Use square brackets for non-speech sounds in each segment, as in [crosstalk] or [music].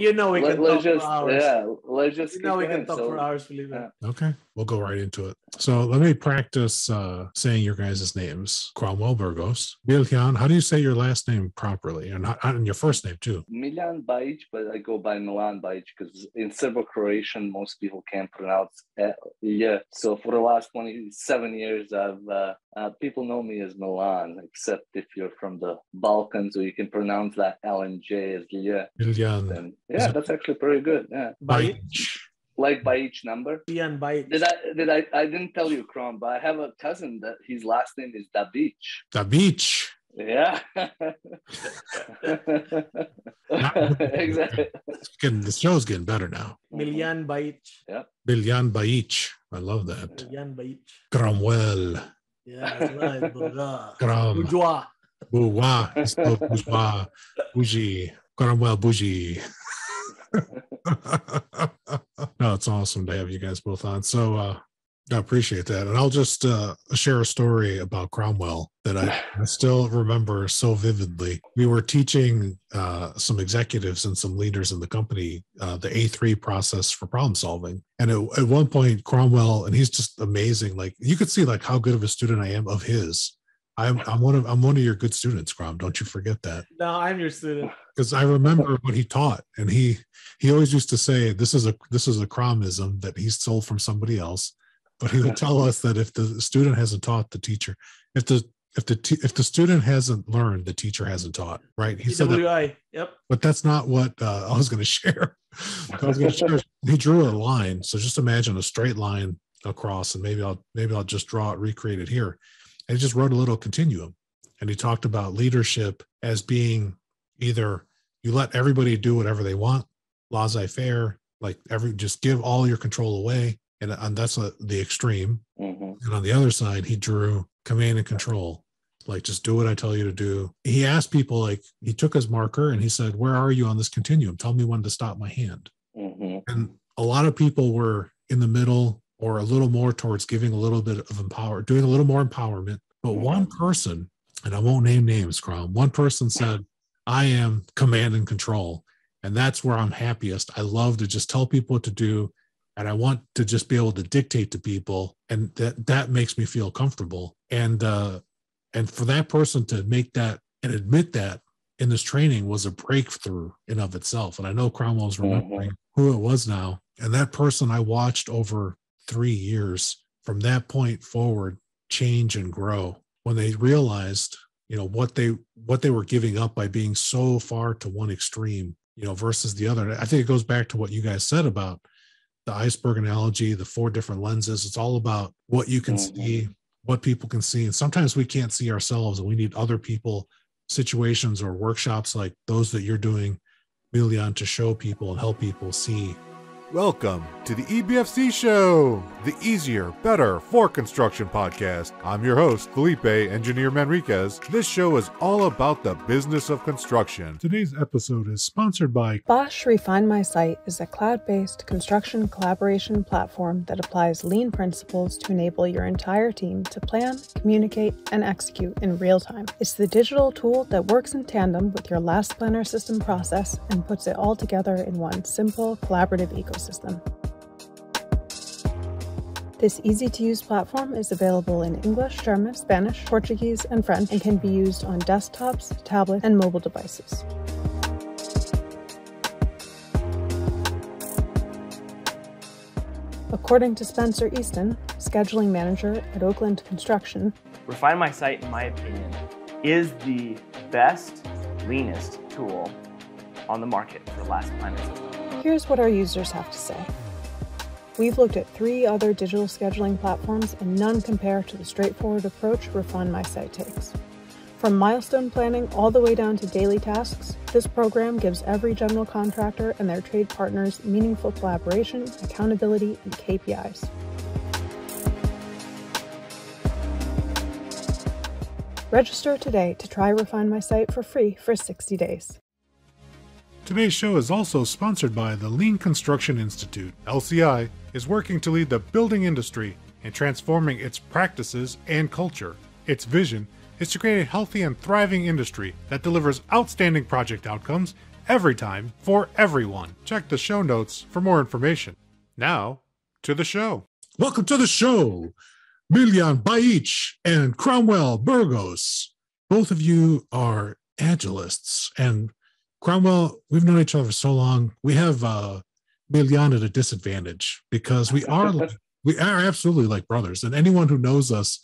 You know we Let, can us talk just for hours. yeah, let's just You know we kick can talk So, for hours, Felipe. yeah. Okay, we'll go right into it. So let me practice uh, saying your guys' names. Cromwel Burgos. Bilhan, how do you say your last name properly? And, how- and your first name too. Milan Bajic, but I go by Milan Bajic because in Serbo-Croatian, most people can't pronounce uh, yeah. So for the last 27 years, I've uh, uh, people know me as Milan, except if you're from the Balkans, so you can pronounce that L and J as yeah. Bilhan Then yeah, that's actually pretty good. Yeah, Bajic. Like by each number. Ian Bajic. Did I did I I didn't tell you, Kron, but I have a cousin that his last name is Dabic. The beach. Yeah. exactly. It's getting, the show's getting better now. Mm-hmm. Miljan Bajic. Bilhan Baich. I love that. Miljan Bajic. Cromwel. Yeah, that's right. Bourgeois. Crom. Bourgeois. Bourgeois. It's bourgeois. Bougie. Cromwel Bougie. No, it's awesome to have you guys both on. So uh I appreciate that. And I'll just uh share a story about Cromwel that I, I still remember so vividly. We were teaching uh some executives and some leaders in the company uh the A3 process for problem solving. And at, at one point Cromwel and he's just amazing like you could see like how good of a student I am of his. I'm I'm one of I'm one of your good students, Crom. Don't you forget that No, I'm your student. because I remember what he taught, and he he always used to say this is a this is a cromism that he stole from somebody else, but he would tell us that if the student hasn't taught the teacher, if the if the te- if the student hasn't learned, the teacher hasn't taught. Right? He said that, Yep. but that's not what uh, I was going [laughs] to share. I was going to share. He drew a line, so just imagine a straight line across, and maybe I'll maybe I'll just draw it, recreate it here. And he just wrote a little continuum, and he talked about leadership as being either you let everybody do whatever they want, laissez-faire, like every just give all your control away, and, and that's a, the extreme. Mhm. And on the other side, he drew command and control, like just do what I tell you to do. He asked people, like he took his marker and he said, "Where are you on this continuum? Tell me when to stop my hand." Mhm. And a lot of people were in the middle or a little more towards giving a little bit of empower, doing a little more empowerment. But one person, and I won't name names, Crom, one person said, I am command and control. And that's where I'm happiest. I love to just tell people what to do. And I want to just be able to dictate to people. And that that makes me feel comfortable. And uh and for that person to make that and admit that in this training was a breakthrough in of itself. And I know Cromwel's remembering who it was now. And that person I watched over three years from that point forward change and grow when they realized, you know, what they what they were giving up by being so far to one extreme, you know, versus the other. I think it goes back to what you guys said about the iceberg analogy, the four different lenses. It's all about what you can Mhm. see, what people can see. And sometimes we can't see ourselves and we need other people, situations or workshops like those that you're doing, Miljan, to show people and help people see. Welcome to the EBFC Show, the easier, better for construction podcast. I'm your host, Felipe Engineer Manriquez. This show is all about the business of construction. Today's episode is sponsored by Bosch Refine My Site is a cloud based construction collaboration platform that applies lean principles to enable your entire team to plan, communicate, and execute in real time. It's the digital tool that works in tandem with your last planner system process and puts it all together in one simple, collaborative ecosystem. This easy to use platform is available in English, German, Spanish, Portuguese, and French and can be used on desktops, tablets, and mobile devices. According to Spencer Easton, scheduling manager at Oakland Construction, Refine My Site, in my opinion, is the best, leanest tool on the market for last system. Here's what our users have to say. We've looked at three other digital scheduling platforms and none compare to the straightforward approach Refine My Site takes. From milestone planning all the way down to daily tasks, this program gives every general contractor and their trade partners meaningful collaboration, accountability, and KPIs. Register today to try Refine My Site for free for 60 days. Today's show is also sponsored by the Lean Construction Institute. LCI is working to lead the building industry in transforming its practices and culture. Its vision is to create a healthy and thriving industry that delivers outstanding project outcomes every time for everyone. Check the show notes for more information. Now, to the show. Welcome to the show, Miljan Bajic and Cromwel Burgos. Both of you are agilists, and Cromwel, we've known each other for so long. We have uh, Miljan at a disadvantage because we are like, [laughs] we are absolutely like brothers, and anyone who knows us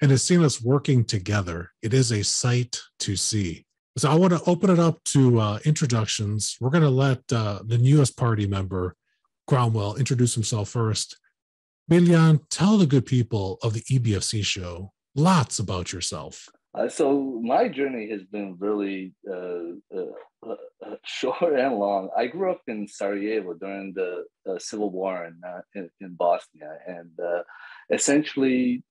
and has seen us working together, it is a sight to see. So I want to open it up to uh, introductions. We're going to let uh, the newest party member, Cromwel, introduce himself first. Miljan, tell the good people of the EBFC show lots about yourself. Uh, so my journey has been really uh, uh, uh [laughs] short and long. I grew up in Sarajevo during the uh, civil war in, uh, in, in Bosnia, and essentially,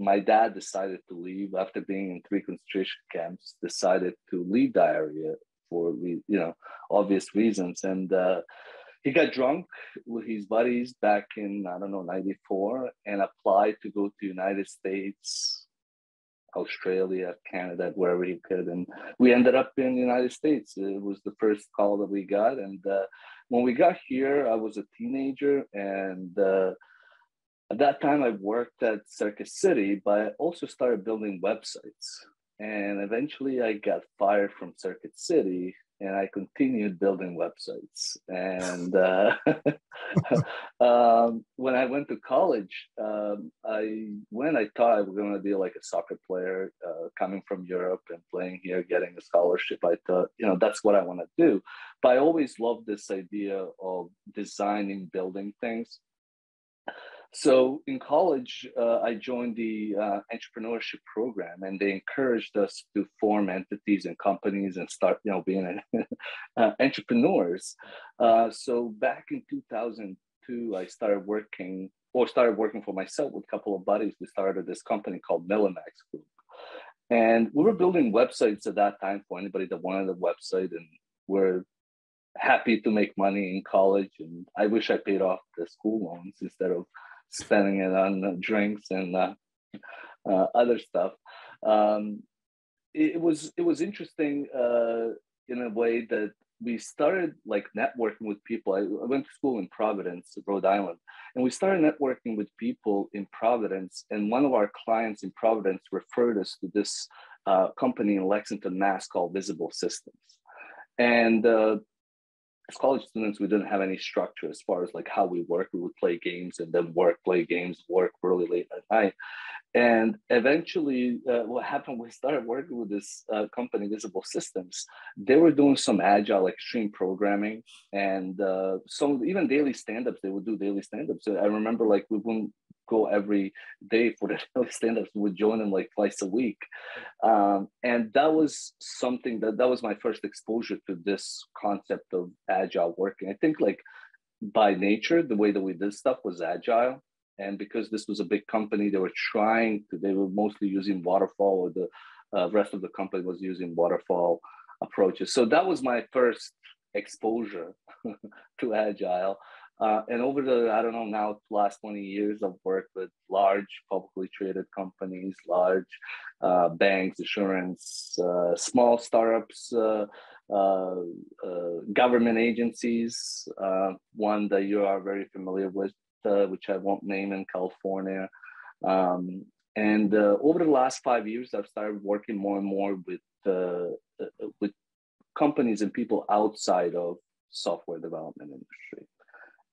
my dad decided to leave after being in three concentration camps. Decided to leave the area for you know obvious reasons, and he got drunk with his buddies back in I don't know '94 and applied to go to United States, Australia, Canada, wherever he could, and we ended up in the United States. It was the first call that we got, and uh, when we got here, I was a teenager, and uh, at that time I worked at Circuit City, but I also started building websites. And eventually, I got fired from Circuit City and I continued building websites. And uh, [laughs] [laughs] um, when I went to college, um, I when I thought I was going to be like a soccer player, uh, coming from Europe and playing here, getting a scholarship. I thought, you know, that's what I want to do. But I always loved this idea of designing, building things. So in college, uh, I joined the uh, entrepreneurship program, and they encouraged us to form entities and companies and start, you know, being [laughs] uh, entrepreneurs. Uh, so back in 2002, I started working, or started working for myself with a couple of buddies. We started this company called Millimax Group, and we were building websites at that time for anybody that wanted a website, and we're happy to make money in college. And I wish I paid off the school loans instead of spending it on uh, drinks and uh, uh, other stuff. Um, it, was it was interesting in a way that we started like networking with people. I, I, went to school in Providence, Rhode Island, and we started networking with people in Providence. And one of our clients in Providence referred us to this uh, company in Lexington, Mass, called Visible Systems. And uh, as college students, we didn't have any structure as far as like how we work. We would play games and then work, play games, work really late at night. And eventually, uh, what happened, we started working with this uh, company, Visible Systems. They were doing some agile extreme programming and uh, some even daily stand ups. They would do daily stand ups. I remember like we wouldn't go every day for the [laughs] stand-ups. Would join them like twice a week. Um, and that was something that that was my first exposure to this concept of agile working. I think like by nature, the way that we did stuff was agile. And because this was a big company, they were trying to, they were mostly using waterfall or the uh, rest of the company was using waterfall approaches. So that was my first exposure [laughs] to agile. Uh, and over the, I don't know, now last 20 years, I've worked with large publicly traded companies, large uh, banks, insurance, uh, small startups, uh, uh, uh, government agencies, one that you are very familiar with, which I won't name in California. Um, and over the last five years, I've started working more and more with, with companies and people outside of software development industry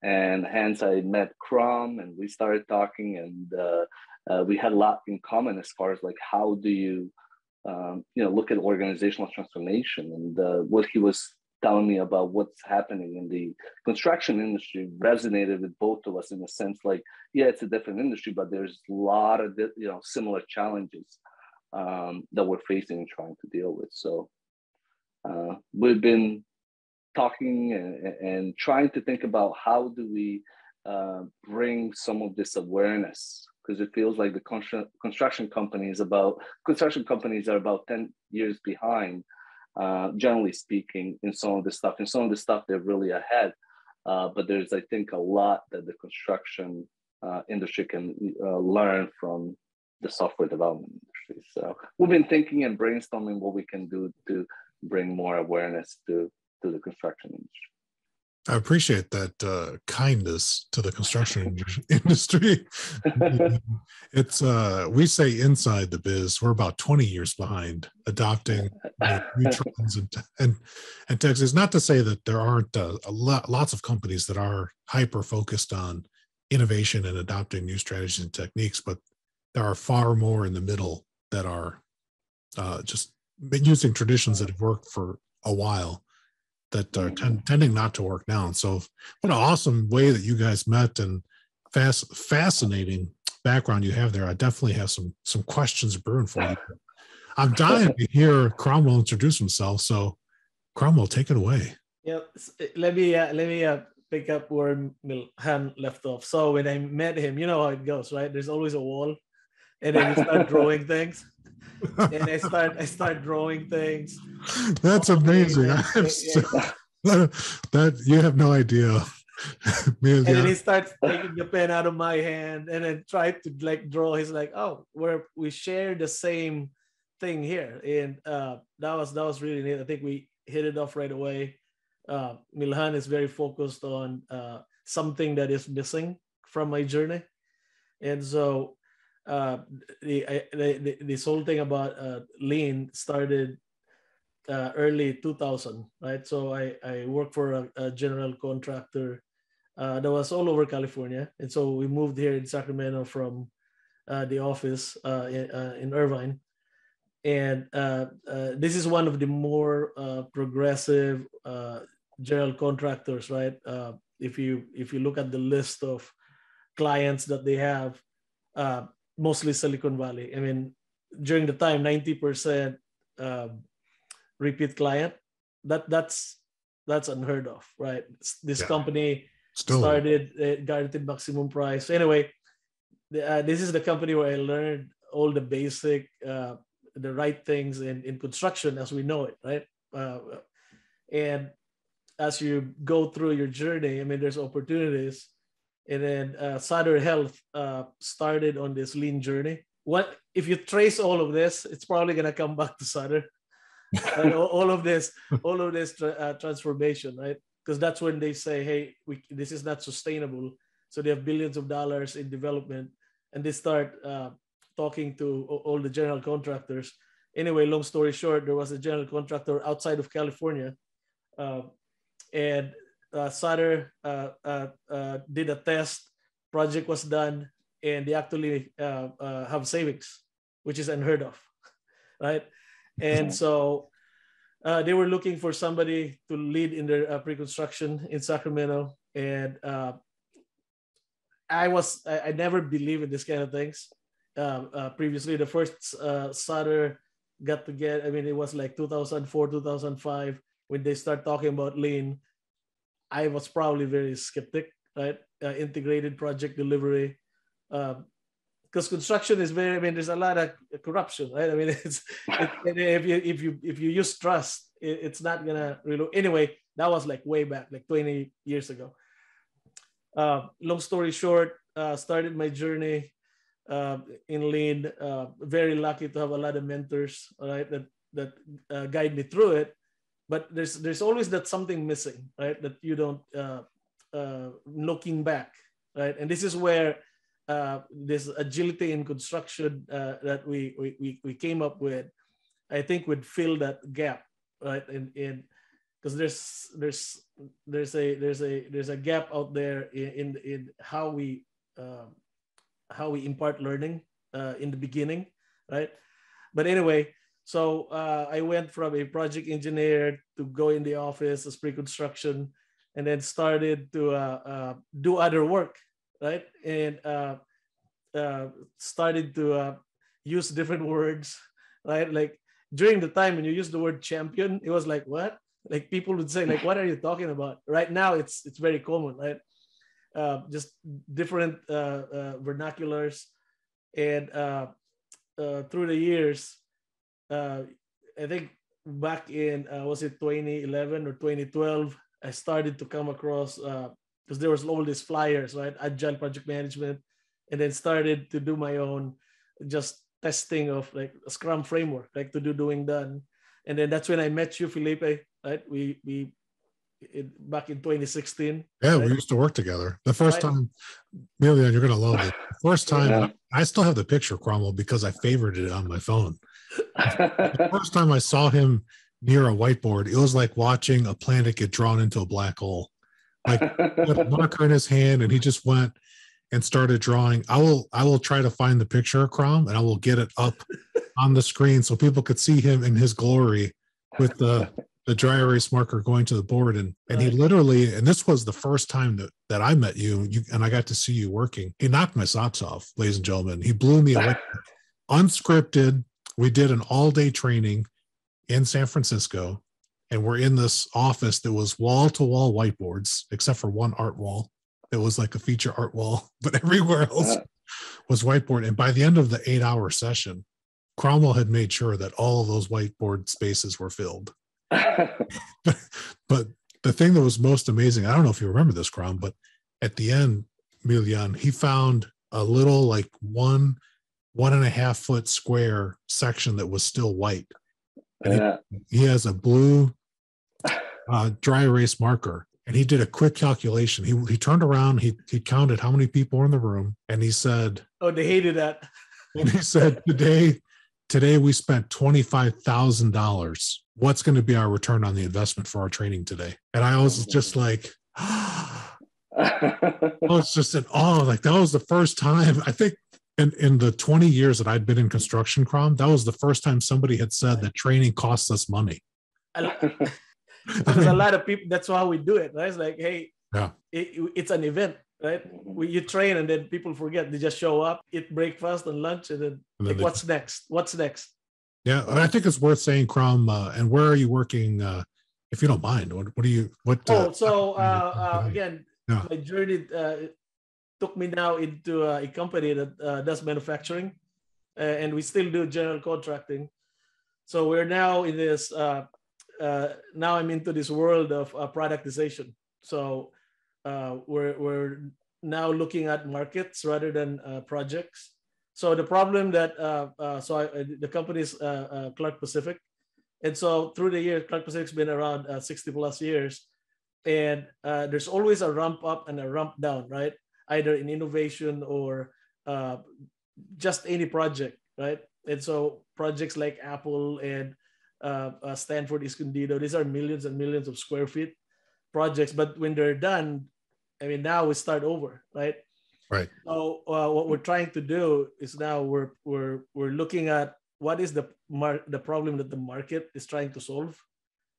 and hence I met Crom and we started talking and uh, uh, we had a lot in common as far as like how do you um, you know look at organizational transformation? And uh, what he was telling me about what's happening in the construction industry resonated with both of us in a sense like yeah it's a different industry but there's a lot of you know similar challenges um, that we're facing and trying to deal with. So uh, we've been talking and, and, trying to think about how do we uh, bring some of this awareness because it feels like the constru- construction companies about construction companies are about 10 years behind uh, generally speaking in some of the stuff in some of the stuff they're really ahead. Uh, but there's i think a lot that the construction uh, industry can uh, learn from the software development industry. So we've been thinking and brainstorming what we can do to bring more awareness to to the construction industry. I appreciate that uh, kindness to the construction [laughs] [laughs] industry. [laughs] it's uh, we say inside the biz, we're about 20 years behind adopting new trends and and and Texas. Not to say that there aren't uh, lot, lots of companies that are hyper focused on innovation and adopting new strategies and techniques, but there are far more in the middle that are uh, just using traditions that have worked for a while that are ten, tending not to work now. And so, what an awesome way that you guys met and fast, fascinating background you have there. I definitely have some some questions brewing for you. I'm dying to hear Cromwel introduce himself. So, Cromwel, take it away. Yeah, let me uh, let me uh, pick up where Miljan left off. So when I met him, you know how it goes, right? There's always a wall, and then you start [laughs] drawing things and I start I start drawing things. That's amazing. And, that you have no idea. [laughs] and then he starts taking the pen out of my hand and then try to like draw. He's like, oh, we're we share the same thing here. And uh that was that was really neat. I think we hit it off right away. Uh Miljan is very focused on uh something that is missing from my journey. And so uh, the, this whole thing about uh, lean started uh, early 2000 right? So i i worked for a, a general contractor uh, that was all over california. And so we moved here in sacramento from uh, the office uh, in, in, irvine. And this is one of the more progressive general contractors right? If you if you look at the list of clients that they have mostly Silicon Valley. I mean, during the time, 90% um, repeat client. That that's that's unheard of, right? This yeah. company Still. started uh, guaranteed maximum price. Anyway, the, uh, this is the company where I learned all the basic, uh, the right things in in construction as we know it, right? Uh, and as you go through your journey, I mean, there's opportunities and then uh, Sutter Health uh, started on this lean journey. What if you trace all of this? It's probably gonna come back to Sutter. [laughs] all, all, of this, all of this uh, transformation, right? Because that's when they say, "Hey, we, this is not sustainable." So they have billions of dollars in development, and they start uh, talking to all the general contractors. Anyway, long story short, there was a general contractor outside of California, uh, and uh, Sutter uh, uh, uh, did a test, project was done, and they actually uh, uh, have savings, which is unheard of, [laughs] right? And so they were looking for somebody to lead in their pre-construction in Sacramento, and I was I, I, never believed in this kind of things. previously, the first Sutter got to get, I mean, it was like 2004, 2005 when they start talking about lean I was probably very skeptic, right? Uh, integrated project delivery. because um, construction is very, I mean, there's a lot of corruption, right? I mean, [laughs] it's it, if you if you if you use trust, it, it's not gonna really. Anyway, that was like way back, like 20 years ago. Uh, long story short, uh, started my journey uh, in lean. Uh, very lucky to have a lot of mentors, right, that that uh, guide me through it but there's there's always that something missing right? That you don't uh, uh, looking back right? And this is where uh, this agility in construction uh, that we, we we came up with i think would fill that gap right? In in because there's there's there's a there's a there's a gap out there in in, in how we um, how we impart learning uh, in the beginning right? But anyway so uh, I went from a project engineer to go in the office as pre-construction, and then started to uh, uh, do other work, right? And uh, uh, started to uh, use different [laughs] words, right? Like during the time when you use the word champion, it was like what? Like people would say, like, what are you talking about? Right now, it's it's very common, right? just different vernaculars, and through the years uh, I think back in uh, was it 2011 or 2012, I started to come across because uh, there was all these flyers, right? Agile project management, and then started to do my own just testing of like a Scrum framework, like to do doing done. and then that's when I met you, Felipe. Right? We we it, back in 2016. Yeah, right? we used to work together. The first right. time, Miljan, you're gonna love it. [laughs] First time, yeah. I still have the picture, Cromwel, because I favored it on my phone. The [laughs] first time I saw him near a whiteboard, it was like watching a planet get drawn into a black hole. Like with a [laughs] marker in his hand, and he just went and started drawing. I will I will try to find the picture, of Crom, and I will get it up on the screen so people could see him in his glory with the the dry erase marker going to the board and and he literally and this was the first time that that I met you you and I got to see you working. He knocked my socks off, ladies and gentlemen. He blew me away. [laughs] Unscripted. We did an all day training in San Francisco, and we're in this office that was wall to wall whiteboards, except for one art wall that was like a feature art wall, [laughs] but everywhere else was whiteboard. And by the end of the eight hour session, Cromwel had made sure that all of those whiteboard spaces were filled. [laughs] but the thing that was most amazing, I don't know if you remember this, Crom, but at the end, Miljan, he found a little like one, one and a half foot square section that was still white. And yeah. he, he has a blue [laughs] uh, dry erase marker and he did a quick calculation. He he turned around, he he counted how many people were in the room, and he said, "Oh, they hated that." And he said, "Today, today we spent twenty five thousand dollars. What's going to be our return on the investment for our training today?" And I was just like, [gasps] [laughs] "I was just in awe. Like that was the first time I think." In, in the 20 years that I'd been in construction, Crom, that was the first time somebody had said that training costs us money. Because [laughs] [laughs] a lot of people that's how we do it right? It's like hey yeah. it, it's an event right? We, you train and then people forget they just show up eat breakfast and lunch and then, and then like, what's next? What's next? Yeah and i think it's worth saying Crom uh, and where are you working uh, if you don't mind? What, what do you what uh, oh so uh, uh, again yeah. my journey uh, took me now into a company that does manufacturing and we still do general contracting so we're now in this uh, now I'm into this world of uh, productization. So uh, we're, we're now looking at markets rather than uh, projects. So the problem that, uh, uh, so I, the company is Clark Pacific. And so through the years, Clark Pacific's been around 60 plus years. And there's always a ramp up and a ramp down, right? Either in innovation or just any project, right? And so projects like Apple and uh, uh, Stanford Escondido. These are millions and millions of square feet projects, but when they're done, I mean, now we start over, right? Right. So uh, what we're trying to do is now we're we're we're looking at what is the mar- the problem that the market is trying to solve,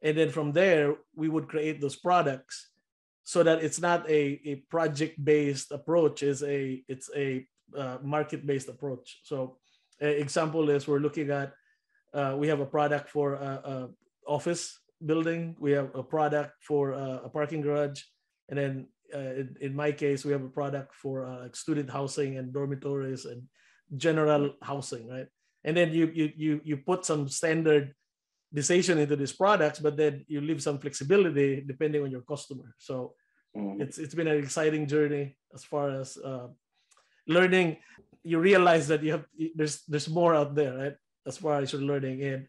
and then from there we would create those products so that it's not a, a project based approach is a it's a uh, market based approach so example is we're looking at uh, we have a product for a, a, office building. We have a product for a, a parking garage, and then uh, in, in, my case, we have a product for uh, student housing and dormitories and general housing, right? And then you you you you put some standard decision into these products, but then you leave some flexibility depending on your customer. So mm. it's it's been an exciting journey as far as uh, learning. You realize that you have there's there's more out there, right? as far as you're learning in.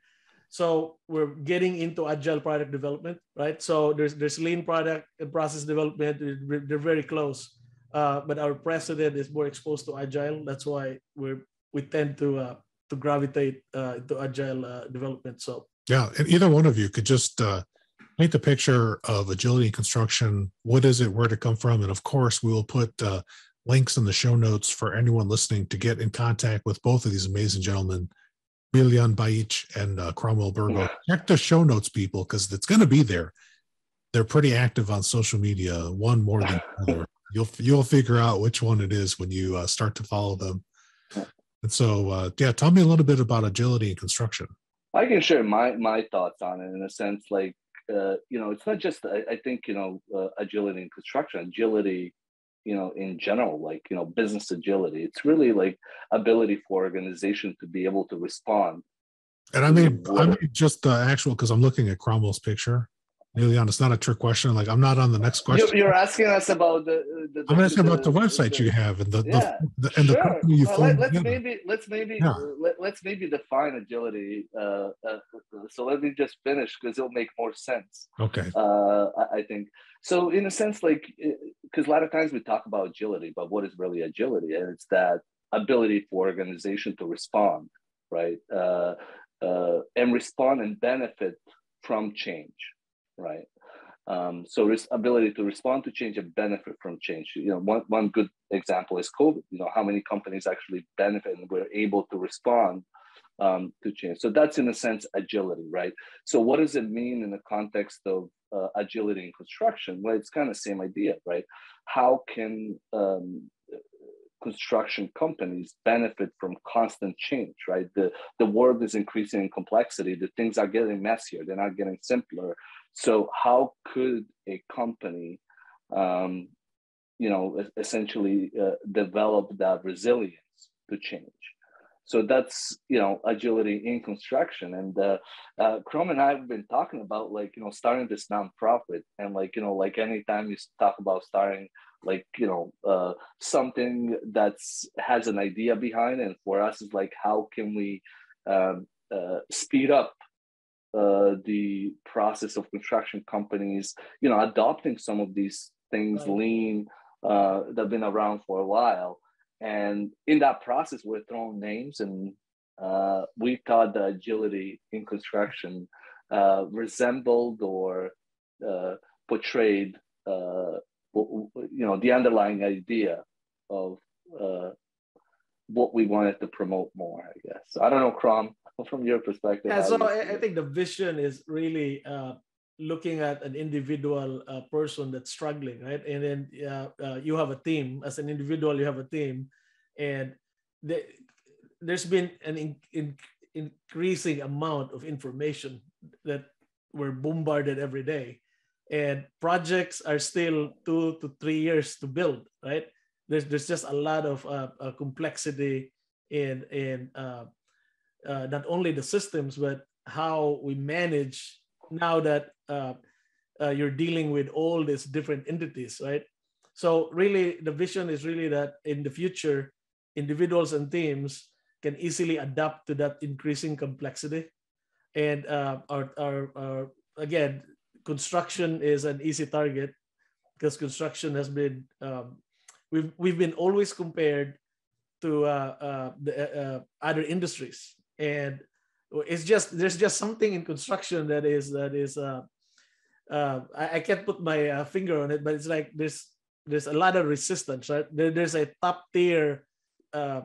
So we're getting into agile product development, right? So there's there's lean product and process development. They're very close, uh, but our president is more exposed to agile. That's why we we tend to uh, to gravitate uh, into agile uh, development. So yeah, and either one of you could just uh, paint the picture of agility construction. What is it? Where to come from? And of course, we will put uh, links in the show notes for anyone listening to get in contact with both of these amazing gentlemen Miljan Bajic and uh, Cromwel Burgo. Check the show notes, people, because it's going to be there. They're pretty active on social media, one more than other. [laughs] You'll you'll figure out which one it is when you uh, start to follow them. And so, uh, yeah, tell me a little bit about agility and construction. I can share my my thoughts on it in a sense, like uh, you know, it's not just I, I think you know uh, agility in construction. Agility you know in general like you know business agility it's really like ability for organization to be able to respond and i mean i mean just the actual because i'm looking at cromwel's picture Leon, it's not a trick question. Like I'm not on the next question. You're, you're asking us about the. the I'm asking the, about the website the, you have and the, yeah, the, and sure. the company you well, let, us maybe let's maybe yeah. let, us maybe define agility. Uh, uh, so let me just finish because it'll make more sense. Okay. Uh, I, I think so. In a sense, like because a lot of times we talk about agility, but what is really agility? And it's that ability for organization to respond, right? Uh, uh, and respond and benefit from change right? Um, so ability to respond to change and benefit from change. You know, one, one good example is COVID. You know, how many companies actually benefit and were able to respond um, to change. So that's in a sense agility, right? So what does it mean in the context of uh, agility in construction? Well, it's kind of the same idea, right? How can um, construction companies benefit from constant change, right? The, the world is increasing in complexity. The things are getting messier. They're not getting simpler. So how could a company, um, you know, essentially uh, develop that resilience to change? So that's you know agility in construction, and uh, uh, Crom and I have been talking about like you know starting this nonprofit, and like you know like anytime you talk about starting like you know uh, something that's has an idea behind and for us is like how can we um, uh, speed up uh, the process of construction companies, you know, adopting some of these things, right. lean, uh, that have been around for a while. And in that process, we're throwing names, and uh, we thought the agility in construction uh, resembled or uh, portrayed, uh, you know, the underlying idea of what we wanted to promote more. I guess I don't know, Crom from your perspective. Yeah, so I, I, think the vision is really uh, looking at an individual uh, person that's struggling, right? And then uh, uh, you have a team. As an individual, you have a team, and the, there's been an in, in, increasing amount of information that we're bombarded every day, and projects are still two to three years to build, right? There's there's just a lot of uh, uh, complexity in in uh, not only the systems but how we manage now that uh, uh, you're dealing with all these different entities right? So really the vision is really that in the future individuals and teams can easily adapt to that increasing complexity. And uh, our, our, our again construction is an easy target because construction has been um, we've, we've been always compared to uh, uh, the uh, other industries and it's just there's just something in construction that is that is uh, uh, I, I can't put my uh, finger on it, but it's like there's there's a lot of resistance, right? There, there's a top tier uh,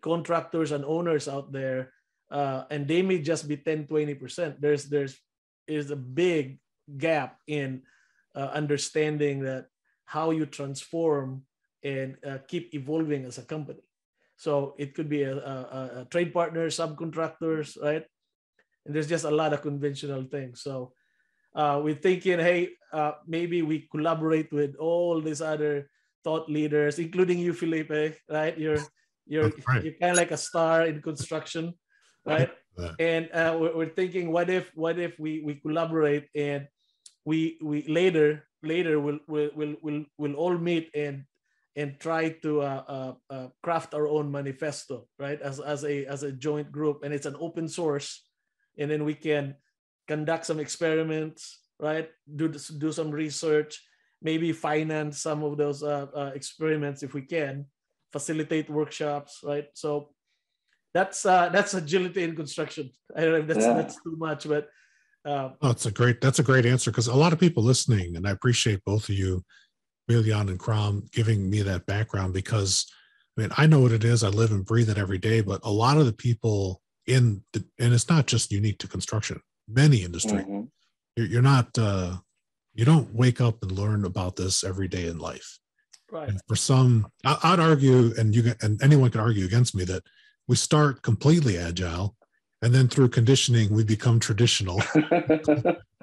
contractors and owners out there, uh, and they may just be 10, 20 percent. There's there's is a big gap in uh, understanding that how you transform and uh, keep evolving as a company. So it could be a, a, a trade partner, subcontractors, right? And there's just a lot of conventional things. So uh, we're thinking, hey, uh, maybe we collaborate with all these other thought leaders, including you, Felipe, right? You're you're right. you're kind of like a star in construction, right? and uh, we're, we're, thinking, what if what if we we collaborate and we we later later we'll we'll we'll, we'll, we'll all meet and and try to uh, uh, uh, craft our own manifesto, right? As, as a as a joint group, and it's an open source, and then we can conduct some experiments, right? Do do some research, maybe finance some of those uh, uh, experiments if we can, facilitate workshops, right? So that's uh, that's agility in construction. I don't know if that's yeah. that's too much, but. Uh, oh, it's a great. That's a great answer because a lot of people listening, and I appreciate both of you Miljan and Crom giving me that background because I mean, I know what it is. I live and breathe it every day, but a lot of the people in the, and it's not just unique to construction, many industry, mm-hmm. you're, you're, not, uh, you don't wake up and learn about this every day in life. Right. And for some, I, I'd argue, and you and anyone could argue against me that we start completely agile, and then through conditioning we become traditional. [laughs]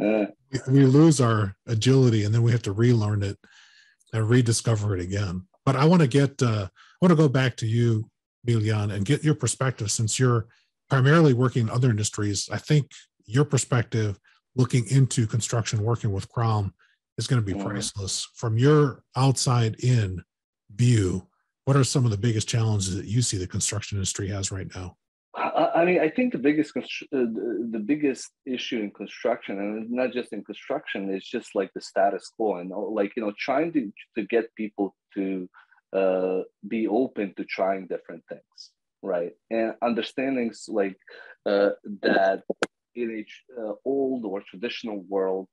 we, we lose our agility and then we have to relearn it and rediscover it again. But I want to get, uh, I want to go back to you, Miljan, and get your perspective since you're primarily working in other industries. I think your perspective looking into construction, working with Crom is going to be Mhm. priceless. From your outside in view, what are some of the biggest challenges that you see the construction industry has right now? I mean, I think the biggest uh, the biggest issue in construction, and not just in construction, is just like the status quo, and like you know, trying to to get people to uh, be open to trying different things, right? And understandings like uh, that in a uh, old or traditional world,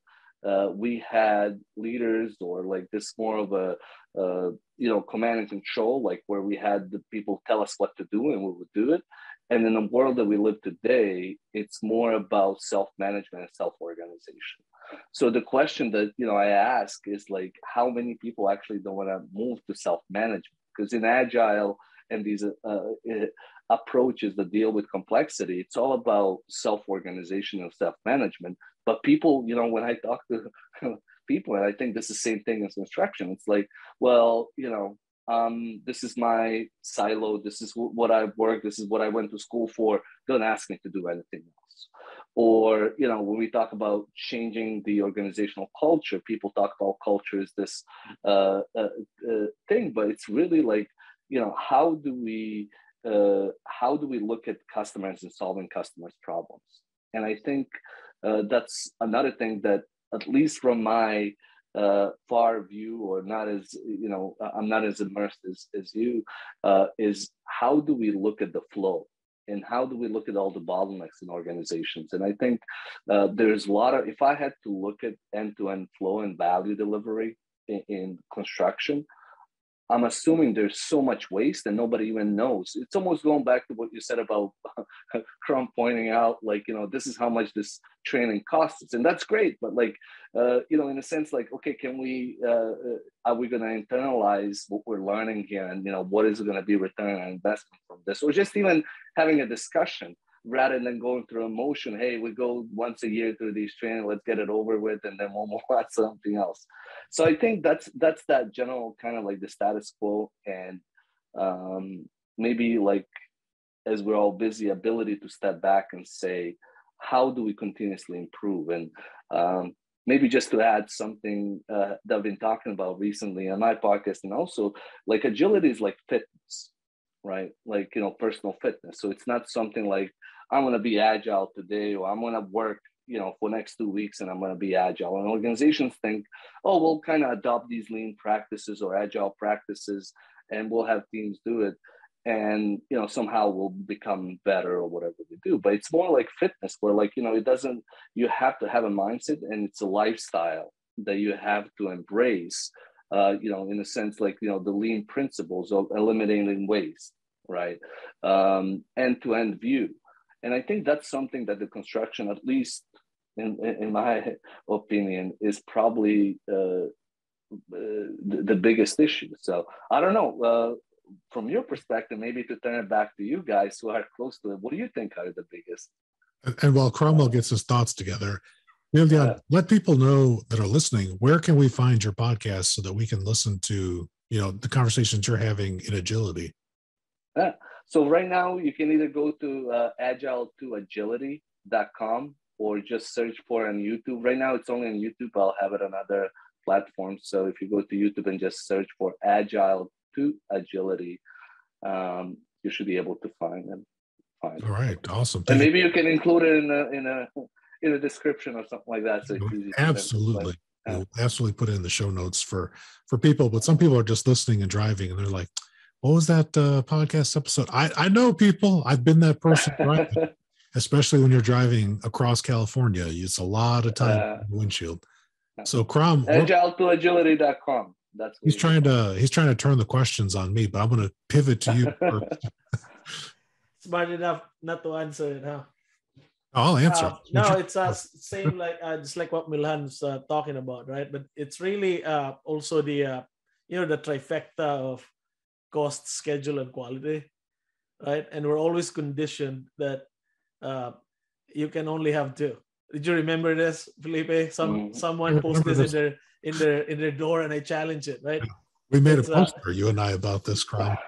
uh, we had leaders or like this more of a uh, you know command and control, like where we had the people tell us what to do and we would do it. And in the world that we live today, it's more about self-management and self-organization. So the question that you know I ask is like, how many people actually don't want to move to self-management? Because in agile and these uh, uh, approaches that deal with complexity, it's all about self-organization and self-management. But people, you know, when I talk to [laughs] people, and I think this is the same thing as construction, it's like, well, you know, um, this is my silo, this is what I've worked, this is what I went to school for. Don't ask me to do anything else. Or, you know, when we talk about changing the organizational culture, people talk about culture as this uh, uh, uh, thing, but it's really like, you know, how do we uh, how do we look at customers and solving customers' problems? And I think uh, that's another thing that, at least from my uh, far view, or not as you know, I'm not as immersed as, as you, uh, is how do we look at the flow? And how do we look at all the bottlenecks in organizations? And I think uh, there's a lot of, if I had to look at end to end flow and value delivery in, in construction, I'm assuming there's so much waste and nobody even knows. It's almost going back to what you said about [laughs] Crom pointing out, like, you know, this is how much this training costs. And that's great. But, like, uh, you know, in a sense, like, okay, can we, uh, are we going to internalize what we're learning here? And, you know, what is going to be return on investment from this? Or just even having a discussion rather than going through emotion. Hey, we go once a year through these training, let's get it over with, and then we'll [laughs] move on to something else. So I think that's that's that general kind of like the status quo, and um, maybe like as we're all busy, ability to step back and say, how do we continuously improve? And um, maybe just to add something uh, that I've been talking about recently on my podcast, and also like agility is like fitness right? Like, you know, personal fitness. So it's not something like I'm going to be agile today or I'm going to work, you know, for next two weeks and I'm going to be agile. And organizations think, oh, we'll kind of adopt these lean practices or agile practices and we'll have teams do it. And, you know, somehow we'll become better or whatever we do. But it's more like fitness where like, you know, it doesn't, you have to have a mindset and it's a lifestyle that you have to embrace uh, you know, in a sense, like, you know, the lean principles of eliminating waste, right? Um, end-to-end view. And I think that's something that the construction, at least in, in my [laughs] opinion, is probably uh, the, the, biggest issue. So I don't know, uh, from your perspective, maybe to turn it back to you guys who are close to it, what do you think are the biggest? And while Cromwel gets his thoughts together, yeah, let people know that are listening, where can we find your podcast so that we can listen to, you know, the conversations you're having in agility? Yeah. So right now you can either go to uh, agile2agility.com or just search for on YouTube. Right now it's only on YouTube. I'll have it on other platforms. So if you go to YouTube and just search for agile to agility, um, you should be able to find them. Find All right, awesome. Thank and maybe you. you can include it in a in a in a description or something like that. So absolutely. We'll absolutely put it in the show notes for for people but some people are just listening and driving and they're like what was that uh, podcast episode? I i know people. I've been that person right [laughs] especially when you're driving across california it's a lot of time uh, windshield. so crom agile to agility.com that's he's trying to he's trying to turn the questions on me but i'm going to pivot to you [laughs] smart enough not to answer it huh? I'll answer. Uh, no, it's uh, same like uh, just like what Miljan's uh, talking about, right? But it's really uh, also the uh, you know the trifecta of cost, schedule, and quality, right? And we're always conditioned that uh, you can only have two. Did you remember this, Felipe? Some mm. someone posted this in their in their in their door, and I challenge it, right? We made it's, a uh, poster, you and I, about this crime. [laughs]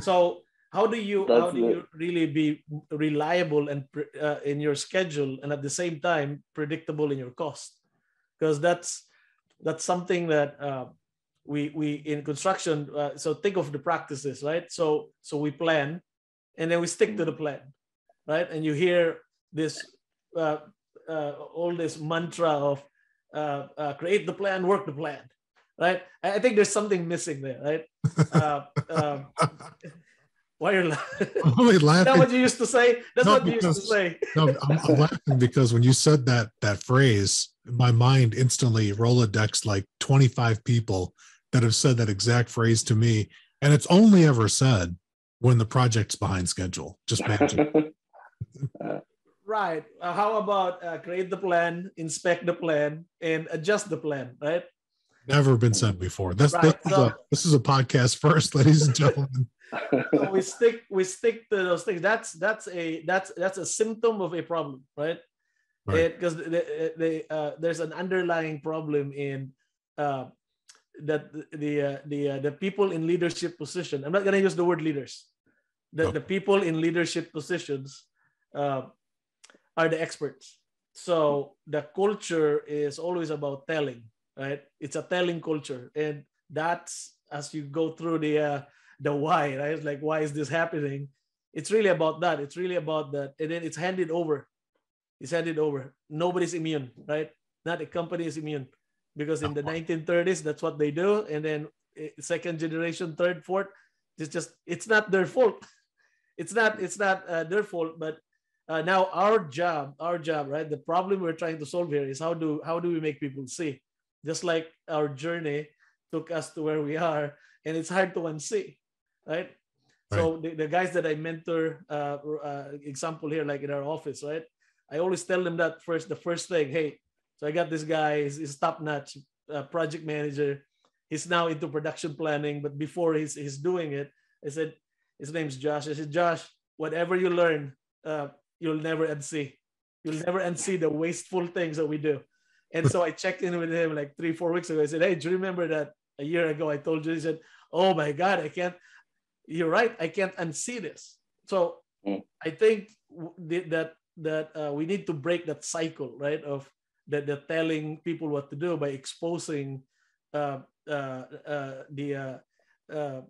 So how do you That's how do the- you really be reliable and uh, in your schedule and at the same time predictable in your cost because that's that's something that uh, we we in construction uh, so think of the practices right so so we plan and then we stick to the plan right and you hear this uh, uh, all this mantra of uh, uh, create the plan work the plan right i, think there's something missing there right uh, [laughs] um, why you're laughing? I'm only [laughs] Is that what you used to say? That's No, what you used to say. No, I'm, I'm [laughs] laughing because when you said that that phrase, my mind instantly Rolodex like 25 people that have said that exact phrase to me, and it's only ever said when the project's behind schedule. Just magic. [laughs] Right. Uh, how about uh, create the plan, inspect the plan, and adjust the plan? Right. Never been said before. That's Right, this, is so- a, this is a podcast first, ladies and gentlemen. [laughs] So we stick we stick to those things. That's that's a that's that's a symptom of a problem, right? Right. Because the, the, uh, there's an underlying problem in uh, that the the uh, the, uh, the people in leadership position. I'm not gonna use the word leaders. The, the people in leadership positions uh, are the experts. So the culture is always about telling, right? It's a telling culture, and that's as you go through the uh, the why, right? It's like why is this happening? It's really about that. It's really about that, and then it's handed over. It's handed over. Nobody's immune, right? Not a company is immune, because in the 1930s that's what they do, and then eh, second generation, third, fourth, it's just it's not their fault. [laughs] It's not it's not uh, their fault, but uh, now our job our job right? The problem we're trying to solve here is how do how do we make people see? Just like our journey took us to where we are and it's hard to unsee right? So the, the guys that i mentor uh, uh, example here like in our office right? I always tell them that first the first thing hey so i got this guy he's, he's top notch uh, project manager he's now into production planning but before he's, he's doing it i said his name's josh i said josh whatever you learn uh, you'll never unsee. You'll never unsee the wasteful things that we do. And so I checked in with him like three, four weeks ago. I said, Hey, do you remember that a year ago I told you? He said, Oh my God, I can't. You're right. I can't unsee this. So Mm. I think that that uh, we need to break that cycle, right? Of that they're telling people what to do by exposing uh, uh, uh, the uh, uh,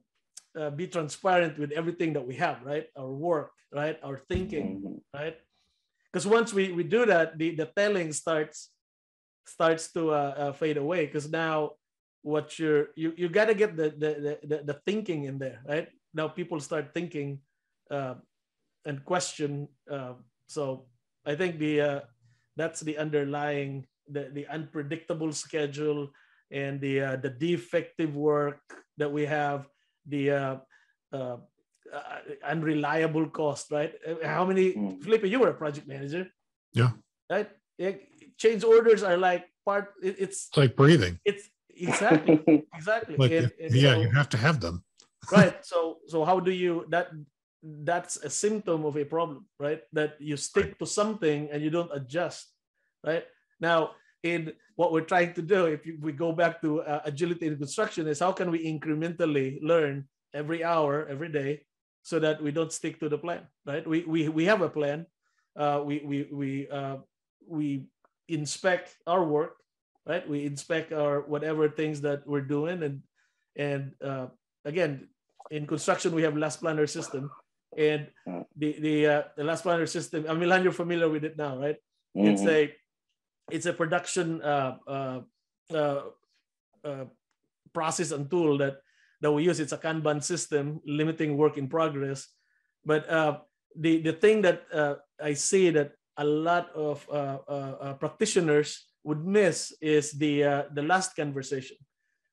uh, be transparent with everything that we have, right? Our work, right? Our thinking, Mhm. right? Because once we, we do that, the, the telling starts starts to fade away. Because now, what you're you you got to get the, the the the the thinking in there, right? Now people start thinking uh, and question. Uh, so I think the uh, that's the underlying the the unpredictable schedule and the uh, the defective work that we have the uh, uh, uh, unreliable cost, right? How many, Mm. Felipe, you were a project manager. Yeah. Right? Yeah, Change orders are like part, it- it's, It's like breathing. it's exactly, [laughs] exactly. Like And- and yeah, so- you have to have them. right. So, so how do you, that, that's a symptom of a problem, right? That you stick to something and you don't adjust, right? Now, in what we're trying to do, if we go back to uh, agility in construction, is how can we incrementally learn every hour, every day, so that we don't stick to the plan, right? We we we have a plan. Uh, we we we uh, we inspect our work, right? We inspect our whatever things that we're doing, and and uh, again, in construction we have last planner system, and the the uh, the last planner system. I mean, you're familiar with it now, right? It's Mhm. a it's a production uh, uh, uh, uh, process and tool that that we use. It's a Kanban system, limiting work in progress. But uh, the the thing that uh, I see that a lot of practitioners would miss is the uh, the last conversation,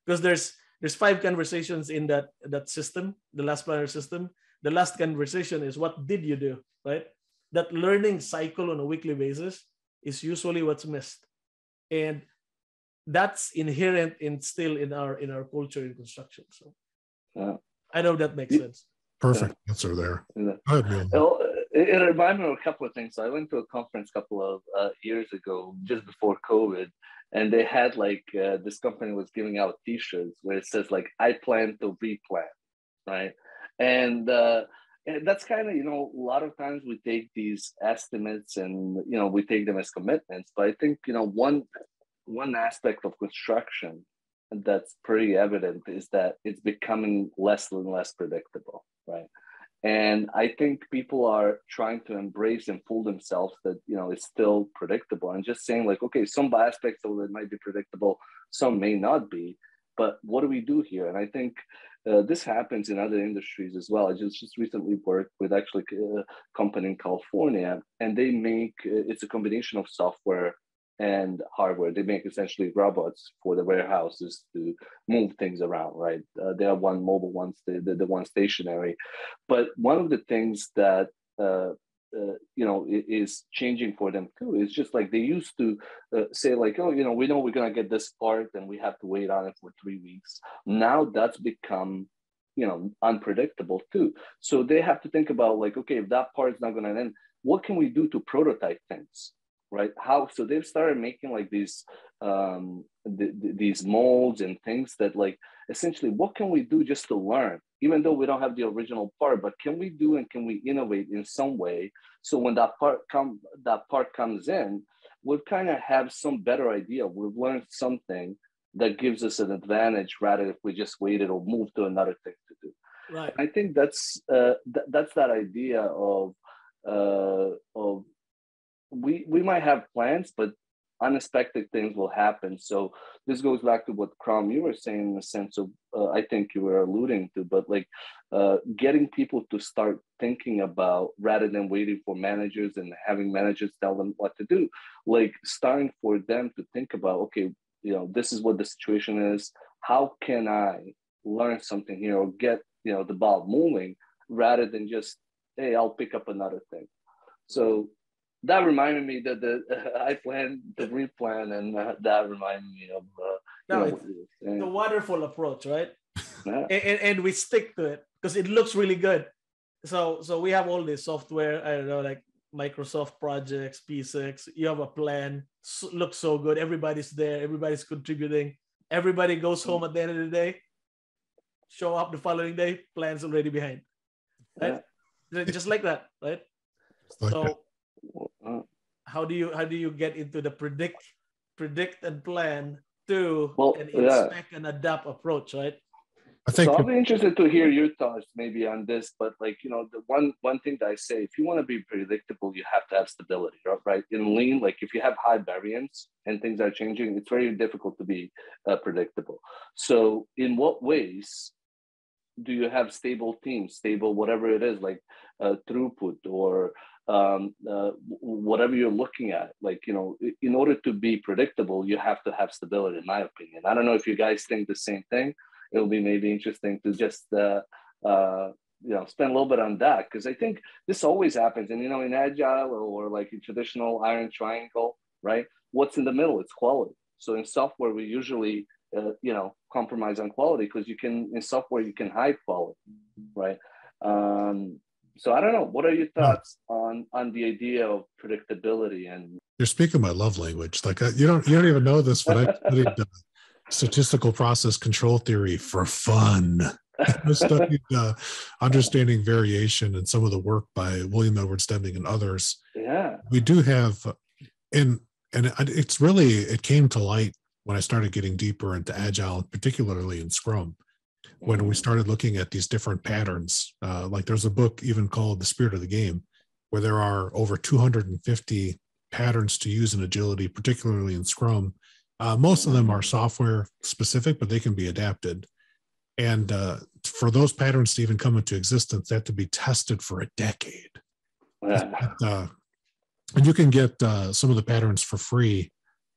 because there's there's five conversations in that that system, the last planner system. The last conversation is what did you do, right? That learning cycle on a weekly basis is usually what's missed and that's inherent in still in our in our culture in construction so Yeah. i know that makes Yeah. sense Perfect answer there. Yeah. Ahead, it, it reminded me of a couple of things. So I went to a conference a couple of uh, years ago, just before COVID, and they had like uh, this company was giving out T-shirts where it says like "I plan to replan," right? And uh, that's kind of you know a lot of times we take these estimates and you know we take them as commitments but i think you know one one aspect of construction that's pretty evident is that it's becoming less and less predictable right? And i think people are trying to embrace and fool themselves that you know it's still predictable and just saying like okay some aspects of it might be predictable some may not be but what do we do here? And i think uh, this happens in other industries as well. I just, just recently worked with actually a company in California, and they make uh, it's a combination of software and hardware. They make essentially robots for the warehouses to move things around, right? Uh, they are one mobile ones, the, the, the one stationary. But one of the things that uh, uh, you know is changing for them too. It's just like they used to uh, say like oh you know we know we're going to get this part and we have to wait on it for three weeks. Now that's become you know unpredictable too. So they have to think about like okay if that part is not going to end what can we do to prototype things right? How so they've started making like these um the, the, these molds and things that like essentially what can we do just to learn? Even though we don't have the original part but can we do and can we innovate in some way? So when that part come that part comes in we'll kind of have some better idea. We've learned something that gives us an advantage rather if we just waited or move to another thing to do. Right. I think that's uh, th- that's that idea of uh, of we we might have plans but unexpected things will happen. So this goes back to what Crom you were saying in the sense of uh, I think you were alluding to, but like uh, getting people to start thinking about rather than waiting for managers and having managers tell them what to do, like starting for them to think about okay, you know this is what the situation is. How can I learn something here or get you know the ball moving rather than just hey I'll pick up another thing. So that reminded me that the uh, [laughs] I planned the replan, and uh, that reminded me of uh, no, know, it's a wonderful approach, right? Yeah. And, and, and we stick to it because it looks really good. So so we have all this software. I don't know, like Microsoft projects, P6. You have a plan. So, looks so good. Everybody's there. Everybody's contributing. Everybody goes home at the end of the day. Show up the following day. Plans already behind. Right? Yeah. Just like that, right? Like so how do you how do you get into the predict predict and plan to well, an inspect yeah. and adapt approach right I think so I'll be interested to hear your thoughts maybe on this, but like you know, the one one thing that I say, if you want to be predictable, you have to have stability, right? In lean, like if you have high variance and things are changing, it's very difficult to be uh, predictable. So, in what ways do you have stable teams, stable whatever it is, like uh, throughput or um, uh, whatever you're looking at. Like, you know, in order to be predictable, you have to have stability, in my opinion. I don't know if you guys think the same thing. It'll be maybe interesting to just, uh, uh, you know, spend a little bit on that because I think this always happens. And, you know, in agile or, or like in traditional iron triangle, right? What's in the middle? It's quality. So in software, we usually, uh, you know, compromise on quality because you can, in software, you can hide quality, right? Um, so I don't know. What are your thoughts on on the idea of predictability and? You're speaking my love language. Like uh, you don't you don't even know this, but I studied uh, statistical process control theory for fun. [laughs] I studied uh, understanding variation and some of the work by William Edward Deming and others. Yeah, we do have, and and it's really it came to light when I started getting deeper into agile, particularly in Scrum when we started looking at these different patterns. Uh, like there's a book even called The Spirit of the Game, where there are over 250 patterns to use in agility, particularly in Scrum. Uh, most of them are software specific, but they can be adapted. And uh, for those patterns to even come into existence, they have to be tested for a decade. Yeah. Uh, and you can get uh, some of the patterns for free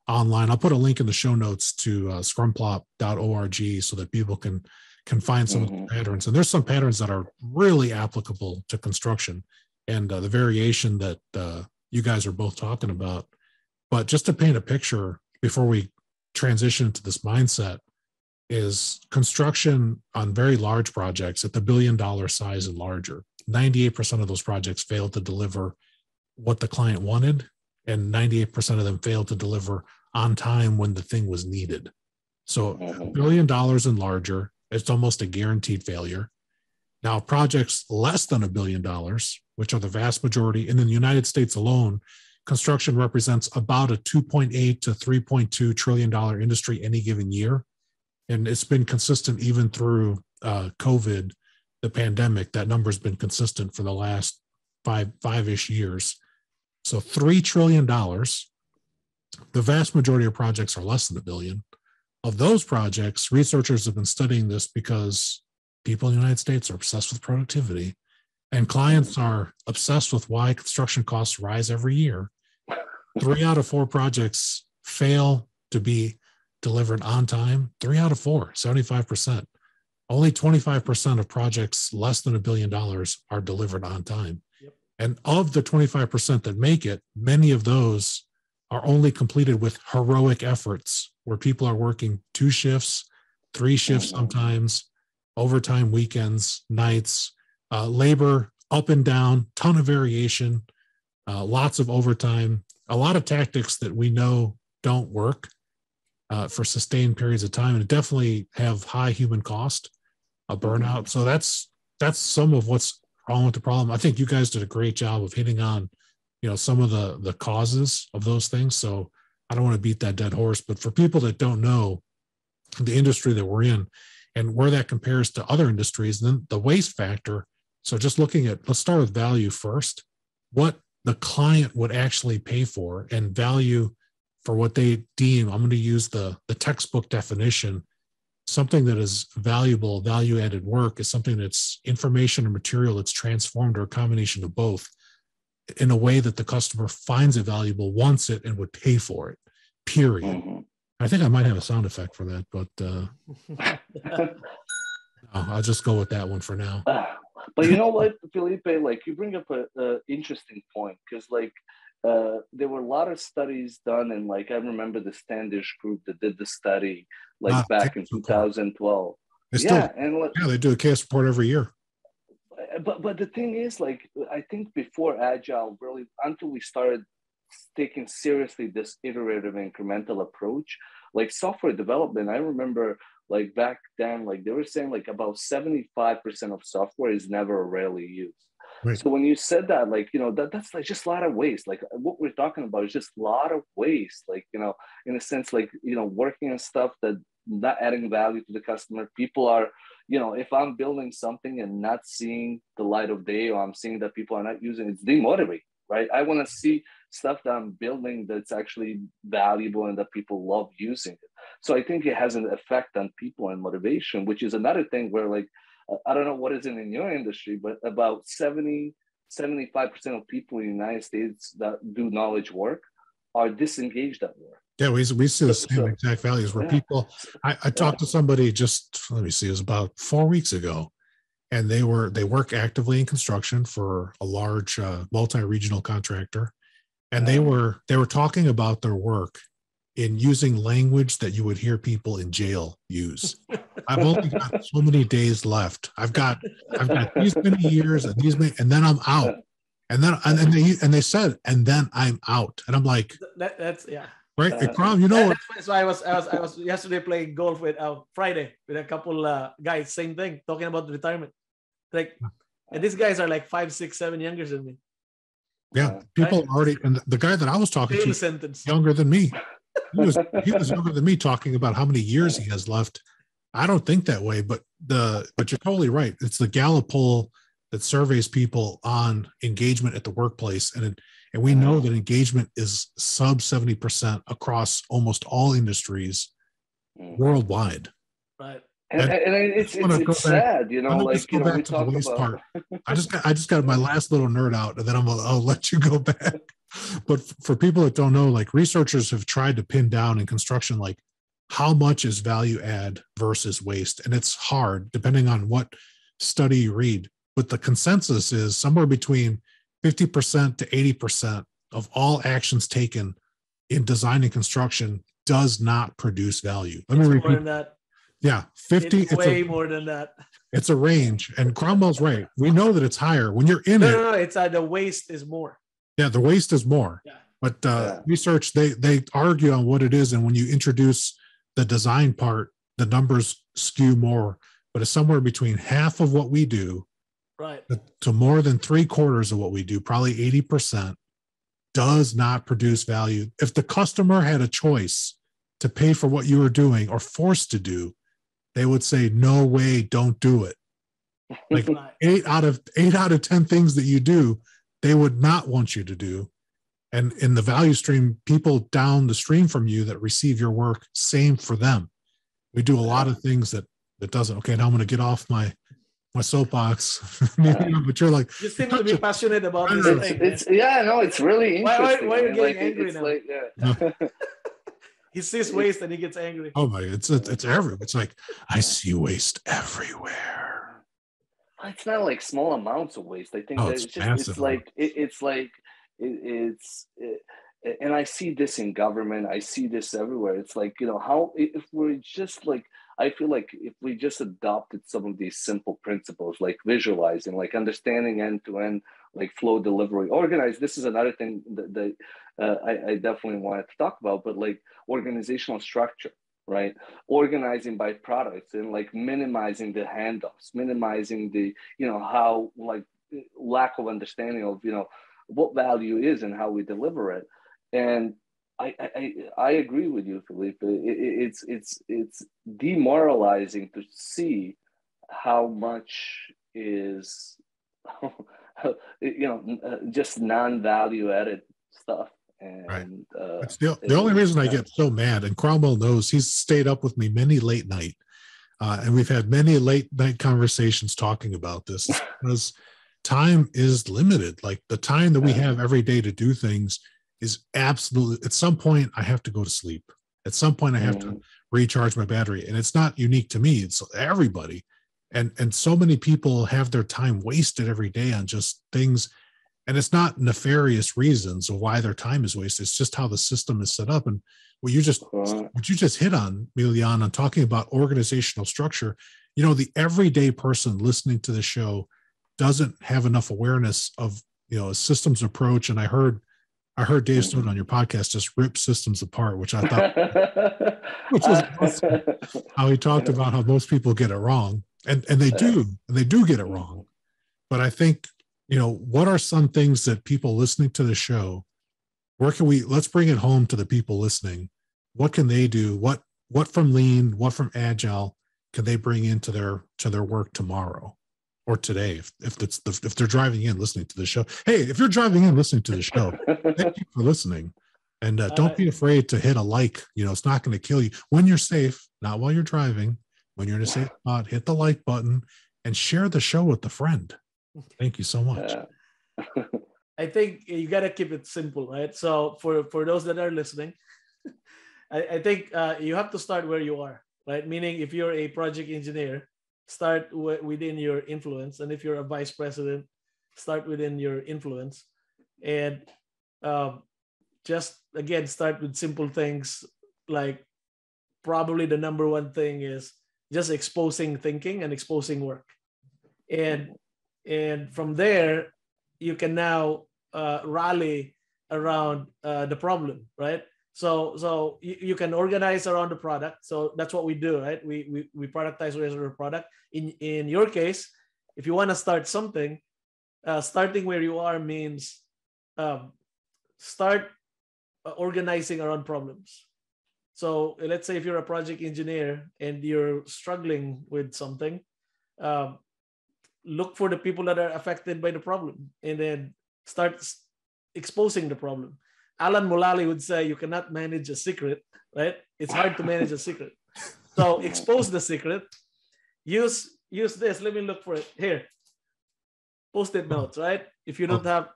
online. I'll put a link in the show notes to uh, scrumplop.org so that people can can find some mm-hmm. patterns. And there's some patterns that are really applicable to construction and uh, the variation that uh, you guys are both talking about. But just to paint a picture before we transition to this mindset, is construction on very large projects at the billion dollar size and larger. 98% of those projects failed to deliver what the client wanted, and 98% of them failed to deliver on time when the thing was needed. So, a mm-hmm. billion dollars and larger, it's almost a guaranteed failure. Now, projects less than a billion dollars, which are the vast majority, and in the United States alone, construction represents about a 2.8 to 3.2 trillion dollar industry any given year, and it's been consistent even through uh, COVID, the pandemic. That number's been consistent for the last five five ish years. So three trillion dollars. The vast majority of projects are less than a billion. Of those projects, researchers have been studying this because people in the United States are obsessed with productivity, and clients mm-hmm. are obsessed with why construction costs rise every year. Three out of four projects fail to be delivered on time. Three out of four, 75%. Only 25% of projects less than a billion dollars are delivered on time. Yep. And of the 25% that make it, many of those are only completed with heroic efforts where people are working two shifts, three shifts mm-hmm. sometimes, overtime weekends, nights, uh, labor up and down, ton of variation, uh, lots of overtime, a lot of tactics that we know don't work uh, for sustained periods of time, and definitely have high human cost, a burnout. So that's that's some of what's wrong with the problem. I think you guys did a great job of hitting on, you know, some of the the causes of those things. So I don't want to beat that dead horse, but for people that don't know the industry that we're in, and where that compares to other industries. then the waste factor. So just looking at, let's start with value first. What the client would actually pay for and value for what they deem, I'm going to use the, the textbook definition. Something that is valuable, value added work is something that's information or material that's transformed or a combination of both in a way that the customer finds it valuable, wants it, and would pay for it, period. Mm-hmm. I think I might have a sound effect for that, but uh, [laughs] I'll just go with that one for now. Uh, but you know what, Felipe? Like you bring up a, a interesting point because like uh, there were a lot of studies done, and like I remember the Standish group that did the study like ah, back in 2012. Still, yeah, and like, yeah, they do a case report every year. But but the thing is, like I think before Agile, really until we started taking seriously this iterative incremental approach like software development i remember like back then like they were saying like about 75% of software is never rarely used. Right. so when you said that like you know that that's like just a lot of waste. Like what we're talking about is just a lot of waste like you know in a sense like you know working on stuff that not adding value to the customer. People are you know if i'm building something and not seeing the light of day or i'm seeing that people are not using it, it's demotivating right i want to see stuff that I'm building that's actually valuable and that people love using it. So I think it has an effect on people and motivation, which is another thing where like I don't know what is it in your industry, but about 70, 75% of people in the United States that do knowledge work are disengaged at work. Yeah, we, we see the same exact values where yeah. people I, I talked yeah. to somebody just let me see, it was about four weeks ago. And they were they work actively in construction for a large uh, multi-regional contractor and they were they were talking about their work in using language that you would hear people in jail use. I've only got [laughs] so many days left. I've got I've got these many years and these many, and then I'm out. And then and, and they and they said, and then I'm out. And I'm like, that, that's yeah. Right, uh, Ikram, you know. That's why I was I was I was yesterday playing golf with uh, Friday with a couple uh, guys. Same thing, talking about retirement. Like, and these guys are like five, six, seven younger than me. Yeah, people right. already, and the guy that I was talking to, sentence. younger than me. He was he was younger than me, talking about how many years he has left. I don't think that way, but the but you're totally right. It's the Gallup poll that surveys people on engagement at the workplace, and it, and we know that engagement is sub seventy percent across almost all industries mm. worldwide. Right and, and, it's, it's, it's sad, you know. Like you know, we talk about. Part. [laughs] I just got, I just got my last little nerd out, and then I'm I'll let you go [laughs] back. But for people that don't know, like researchers have tried to pin down in construction, like how much is value add versus waste, and it's hard depending on what study you read. But the consensus is somewhere between 50% to 80% of all actions taken in design and construction does not produce value. Let me repeat that yeah, 50. It's, it's way a, more than that. It's a range. And Cromwel's right. We know that it's higher. When you're in no, it. No, no, it's uh, the waste is more. Yeah, the waste is more. Yeah. But uh, yeah. research, they they argue on what it is. And when you introduce the design part, the numbers skew more. But it's somewhere between half of what we do right to more than three quarters of what we do, probably 80%, does not produce value. If the customer had a choice to pay for what you were doing or forced to do, they would say, no way, don't do it. [laughs] Like eight out of eight out of 10 things that you do, they would not want you to do. And in the value stream, people down the stream from you that receive your work, same for them. We do a lot of things that that doesn't. Okay, now I'm going to get off my my soapbox. [laughs] but you're like, you seem to be passionate about this it's, thing. It's, yeah, no, it's really interesting. Why, why, why are you getting like, angry now? Like, yeah. [laughs] he sees waste and he gets angry. Oh my! It's it's, it's everywhere. It's like I see waste everywhere. It's not like small amounts of waste. I think oh, it's, it's just it's like it, it's like it, it's. It, and I see this in government. I see this everywhere. It's like you know how if we're just like I feel like if we just adopted some of these simple principles, like visualizing, like understanding end to end, like flow delivery, organize. This is another thing that, that uh, I, I definitely wanted to talk about, but like organizational structure, right? Organizing by products and like minimizing the handoffs, minimizing the, you know, how like lack of understanding of, you know, what value is and how we deliver it. And I, I, I agree with you, Felipe. It, it's it's it's demoralizing to see how much is [laughs] you know uh, just non-value added stuff. And, right. Uh, it's the, the only reason I get so mad, and Cromwel knows he's stayed up with me many late night, uh, and we've had many late night conversations talking about this [laughs] because time is limited. Like the time that we have every day to do things is absolutely at some point I have to go to sleep. At some point I have mm-hmm. to recharge my battery. And it's not unique to me, it's everybody. And and so many people have their time wasted every day on just things. And it's not nefarious reasons of why their time is wasted. It's just how the system is set up. And what you just what you just hit on, Miljan, on talking about organizational structure, you know, the everyday person listening to the show doesn't have enough awareness of you know a systems approach. And I heard I heard Dave Snowden on your podcast just rip systems apart, which I thought [laughs] which was awesome. how he talked about how most people get it wrong. And and they do, and they do get it wrong. But I think, you know, what are some things that people listening to the show, where can we let's bring it home to the people listening. What can they do? What what from lean, what from agile can they bring into their to their work tomorrow? Or today if, if it's the, if they're driving in listening to the show. Hey if you're driving in listening to the show thank you for listening. And uh, don't be afraid to hit a like you know it's not going to kill you. When you're safe not while you're driving when you're in a safe spot hit the like button and share the show with a friend. Thank you so much. [laughs] I think you got to keep it simple right? So for for those that are listening [laughs] I, I think uh, you have to start where you are right? Meaning if you're a project engineer start w- within your influence and if you're a vice president start within your influence. And um, just again start with simple things like probably the number one thing is just exposing thinking and exposing work. And and from there you can now uh, rally around uh, the problem right so so you, you, can organize around the product. So that's what we do, right? We we, we productize the product. In in your case, if you want to start something, uh, starting where you are means um, start uh, organizing around problems. So let's say if you're a project engineer and you're struggling with something, um, look for the people that are affected by the problem and then start exposing the problem Alan Mulally would say you cannot manage a secret, right? It's hard to manage a secret. So [laughs] expose the secret. Use use this. Let me look for it here. Post-it notes, right? If you don't oh. have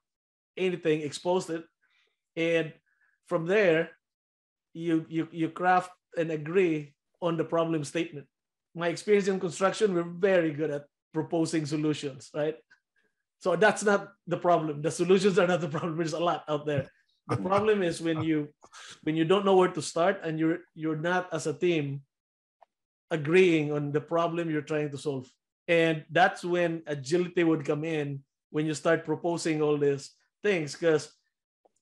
anything, expose it, and from there, you you you craft and agree on the problem statement. My experience in construction, we're very good at proposing solutions, right? So that's not the problem. The solutions are not the problem. There's a lot out there the problem is when you when you don't know where to start and you're you're not as a team agreeing on the problem you're trying to solve. And that's when agility would come in when you start proposing all these things because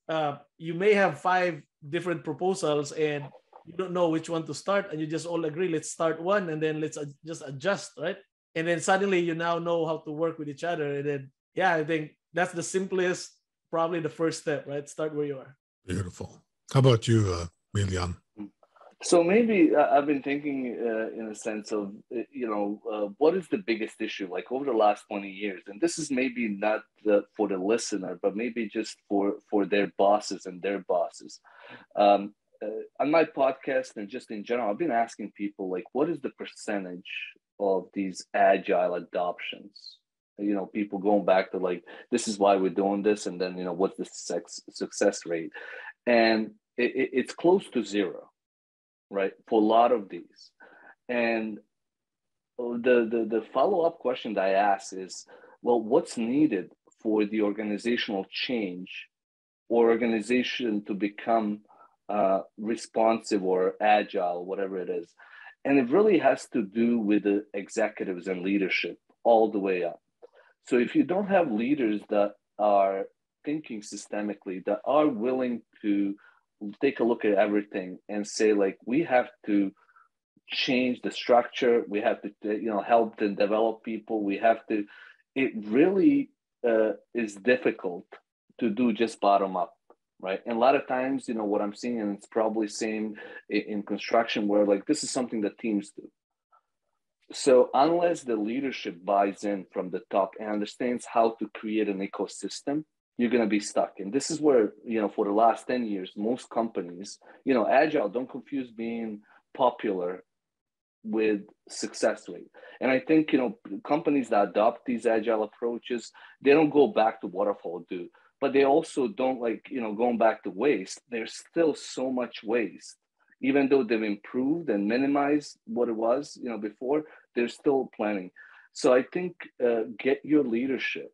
uh, you may have five different proposals and you don't know which one to start and you just all agree let's start one and then let's just adjust right? And then suddenly you now know how to work with each other and then yeah i think that's the simplest probably the first step right start where you are beautiful how about you uh, Miljan? So maybe uh, I've been thinking uh, in a sense of uh, you know uh, what is the biggest issue like over the last twenty years, and this is maybe not the, for the listener, but maybe just for for their bosses and their bosses. Um, uh, on my podcast and just in general, I've been asking people like, what is the percentage of these agile adoptions? You know, people going back to like, this is why we're doing this, and then you know, what's the sex, success rate? And it, it, it's close to zero right? For a lot of these. And the, the, the follow up question that I ask is well, what's needed for the organizational change or organization to become uh, responsive or agile, whatever it is? And it really has to do with the executives and leadership all the way up. So if you don't have leaders that are thinking systemically, that are willing to take a look at everything and say like we have to change the structure we have to you know help and develop people we have to it really uh, is difficult to do just bottom up right? And a lot of times you know what i'm seeing and it's probably same in, in construction where like this is something that teams do so unless the leadership buys in from the top and understands how to create an ecosystem you're going to be stuck. And this is where, you know, for the last 10 years, most companies, you know, agile, don't confuse being popular with success rate. And I think, you know, companies that adopt these agile approaches, they don't go back to waterfall do, but they also don't like, you know, going back to waste. There's still so much waste. Even though they've improved and minimized what it was, you know, before, they're still planning. So I think uh, get your leadership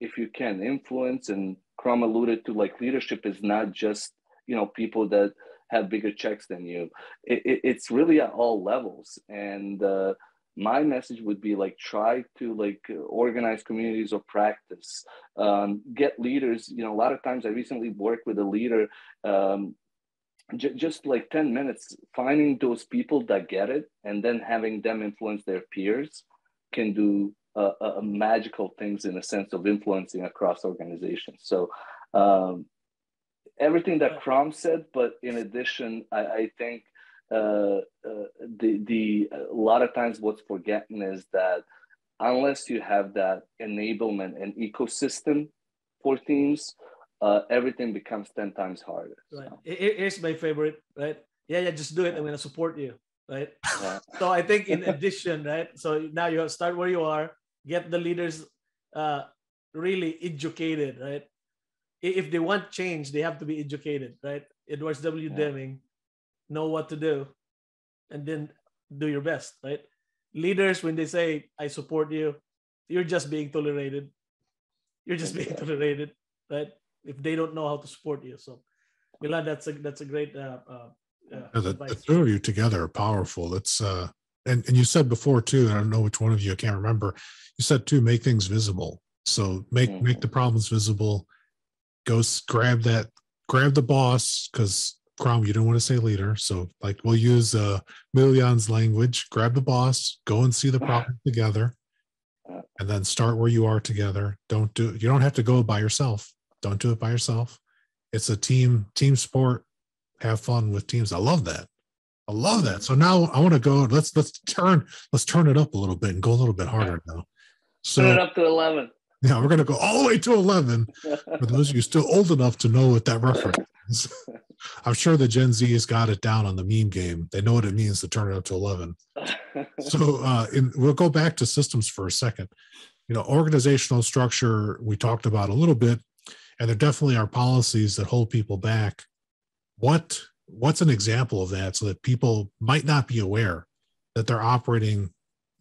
if you can. Influence and Crom alluded to like leadership is not just you know people that have bigger checks than you. It, it, it's really at all levels. And uh, my message would be like try to like organize communities of practice. Um, get leaders you know a lot of times i recently worked with a leader um, j- just like 10 minutes finding those people that get it and then having them influence their peers can do uh, uh, magical things in a sense of influencing across organizations. So um, everything that Crom said, but in addition, I, I think uh, uh, the the a lot of times what's forgotten is that unless you have that enablement and ecosystem for teams, uh, everything becomes ten times harder. Right. So. Here's my favorite. Right. Yeah, yeah. Just do it. I'm gonna support you. Right. Yeah. [laughs] so I think in addition, right. So now you start where you are get the leaders uh, really educated, right? If they want change, they have to be educated, right? Edwards W. Yeah. Deming, know what to do, and then do your best, right? Leaders, when they say, I support you, you're just being tolerated. You're just being tolerated, right? If they don't know how to support you. So, Miljan, that's a that's a great uh, uh, uh, the, the, two of you together are powerful. It's uh, and, and you said before too, and I don't know which one of you, I can't remember. You said too, make things visible. So make mm-hmm. make the problems visible. Go grab that, grab the boss, because Crom, you don't want to say leader. So like we'll use uh Miljan's language, grab the boss, go and see the [sighs] problem together, and then start where you are together. Don't do you don't have to go by yourself. Don't do it by yourself. It's a team, team sport. Have fun with teams. I love that. I love that. So now I want to go. Let's let's turn let's turn it up a little bit and go a little bit harder now. So turn it up to eleven. Yeah, we're gonna go all the way to eleven. For those of you still old enough to know what that reference is, [laughs] I'm sure the Gen Z has got it down on the meme game. They know what it means to turn it up to eleven. so uh, in, we'll go back to systems for a second. You know, organizational structure we talked about a little bit, and there definitely are policies that hold people back. What what's an example of that so that people might not be aware that they're operating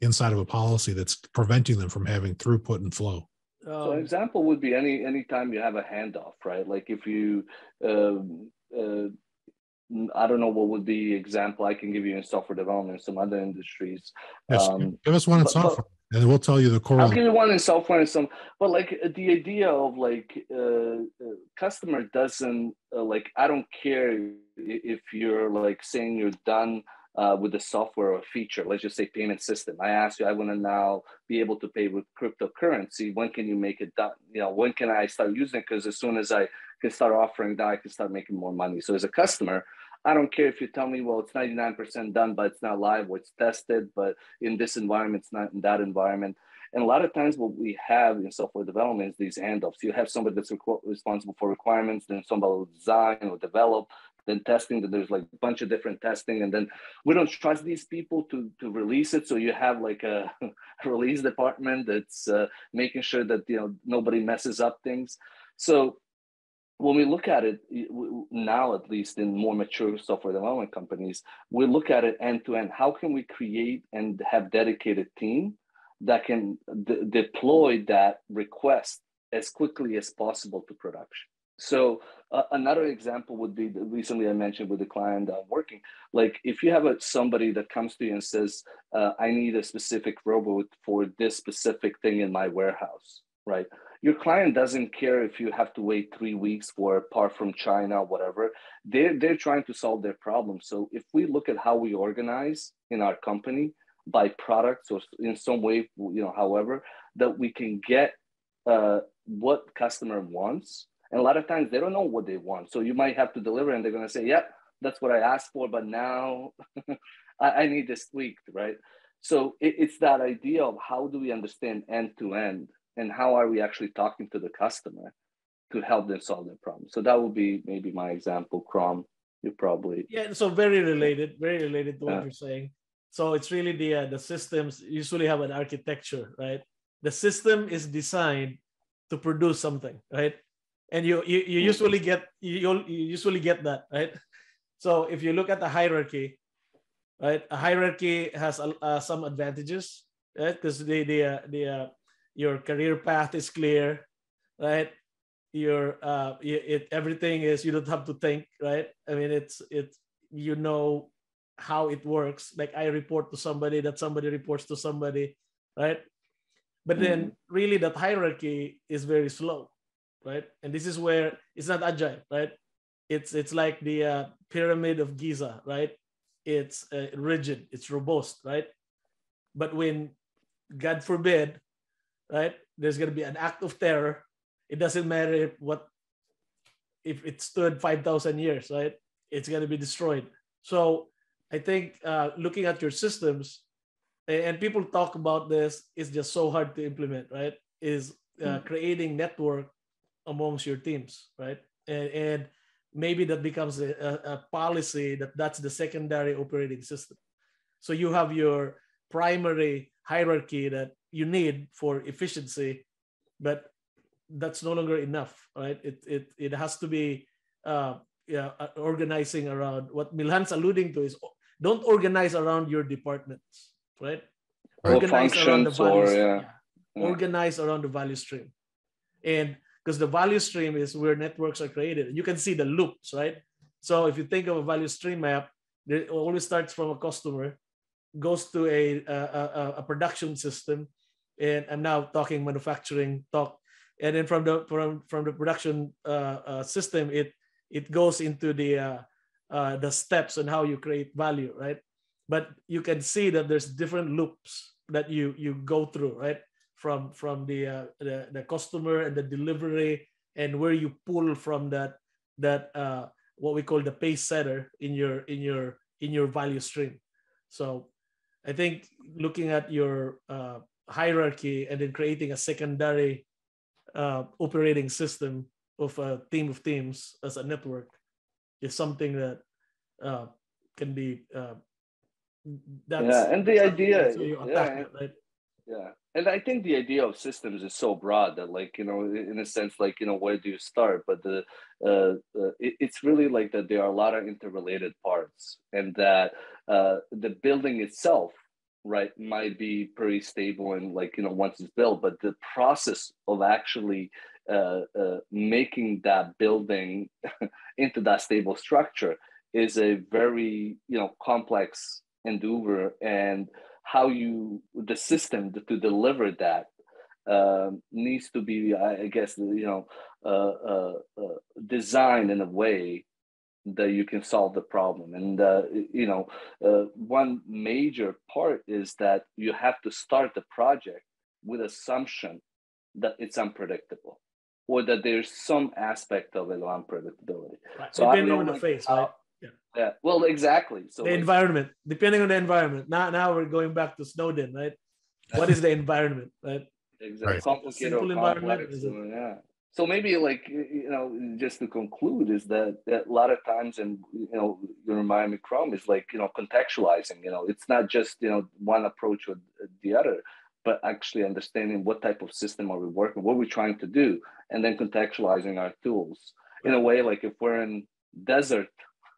inside of a policy that's preventing them from having throughput and flow? So an example would be any any time you have a handoff right? Like if you um, uh, I don't know what would be example. I can give you in software development, some other industries. Yes, um, give us one in but, software, but, and we'll tell you the core. I'll give you one in software and some, but like the idea of like uh, uh, customer doesn't uh, like I don't care if you're like saying you're done uh, with the software or feature, let's just say payment system. I ask you, I want to now be able to pay with cryptocurrency. When can you make it done? You know, when can I start using it? Because as soon as I can start offering that, I can start making more money. So as a customer, I don't care if you tell me, well, it's 99% done, but it's not live, or it's tested, but in this environment, it's not in that environment. And a lot of times, what we have in software development is these handoffs. You have somebody that's responsible for requirements, then somebody will design or develop, then testing. Then there's like a bunch of different testing, and then we don't trust these people to to release it. So you have like a [laughs] release department that's uh, making sure that you know nobody messes up things. So when we look at it now, at least in more mature software development companies, we look at it end to end. How can we create and have dedicated team that can d- deploy that request as quickly as possible to production? So uh, another example would be recently I mentioned with the client I'm working. Like if you have a, somebody that comes to you and says, uh, "I need a specific robot for this specific thing in my warehouse," right? Your client doesn't care if you have to wait three weeks for a part from China, whatever. They're they're trying to solve their problem. So if we look at how we organize in our company by products or in some way, you know, however, that we can get uh, what customer wants and a lot of times they don't know what they want. So you might have to deliver and they're going to say, yep, that's what I asked for, but now [laughs] I, I, need this tweaked, right? So it, it's that idea of how do we understand end to end and how are we actually talking to the customer to help them solve their problem. So that would be maybe my example, Crom. You probably yeah. So very related, very related to what yeah. you're saying. So it's really the uh, the systems usually have an architecture, right? The system is designed to produce something, right? and you you, you usually get you, you usually get that right so if you look at the hierarchy right a hierarchy has uh, some advantages right because the the uh, the uh, your career path is clear right your uh it everything is you don't have to think right i mean it's it's you know how it works like i report to somebody that somebody reports to somebody right but then mm-hmm. really that hierarchy is very slow right? And this is where it's not agile, right? It's it's like the uh, pyramid of Giza, right? It's uh, rigid, it's robust, right? But when God forbid, right, there's gonna be an act of terror. It doesn't matter if what if it stood five thousand years, right? It's gonna be destroyed. So I think uh, looking at your systems, and people talk about this, it's just so hard to implement, right? Is uh, hmm. creating network amongst your teams, right? And, and maybe that becomes a, a, policy that that's the secondary operating system. So you have your primary hierarchy that you need for efficiency, but that's no longer enough, right? It it it has to be uh, yeah, uh, organizing around what Miljan's alluding to is don't organize around your departments, right? Organize around the value or, yeah. Yeah. Organize around the value stream. And because the value stream is where networks are created. You can see the loops, right? So if you think of a value stream map, it always starts from a customer, goes to a, a, a production system, and I'm now talking manufacturing talk, and then from the from from the production uh, uh, system, it it goes into the uh, uh the steps and how you create value, right? But you can see that there's different loops that you you go through, right? from from the, uh, the the customer and the delivery and where you pull from that that uh, what we call the pace setter in your in your in your value stream so i think looking at your uh, hierarchy and then creating a secondary uh, operating system of a team of teams as a network is something that uh, can be uh, that's, yeah and the idea yeah, it, right? yeah and I think the idea of systems is so broad that, like, you know, in a sense, like, you know, where do you start? But the uh, uh, it, it's really like that there are a lot of interrelated parts, and that uh, the building itself, right, might be pretty stable and like you know once it's built, but the process of actually uh, uh, making that building [laughs] into that stable structure is a very you know complex endeavor and how you the system to, to deliver that um, needs to be, I guess, you know, uh, uh, uh, designed in a way that you can solve the problem. And uh, you know, uh, one major part is that you have to start the project with assumption that it's unpredictable or that there's some aspect of it unpredictability. Right. So depending on the like, phase, right? Yeah. yeah. Well, exactly. So the like, environment, depending on the environment. Now, now we're going back to Snowden, right? What is the environment, right? Exactly. Right. Complicated Simple environment. Is it? Yeah so maybe like you know just to conclude is that, that a lot of times and you know you remind me Crom is like you know contextualizing you know it's not just you know one approach or the other but actually understanding what type of system are we working what we're trying to do and then contextualizing our tools. In a way like if we're in desert [laughs]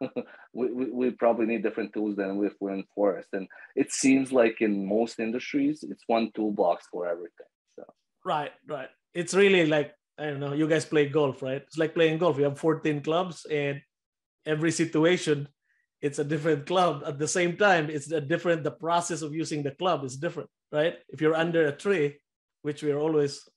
we, we, we, probably need different tools than if we're in forest. And it seems like in most industries it's one toolbox for everything so. Right right. It's really like I don't know, you guys play golf, right? It's like playing golf. You have 14 clubs, and every situation, it's a different club. At the same time, it's a different, the process of using the club is different, right? If you're under a tree, which we're always,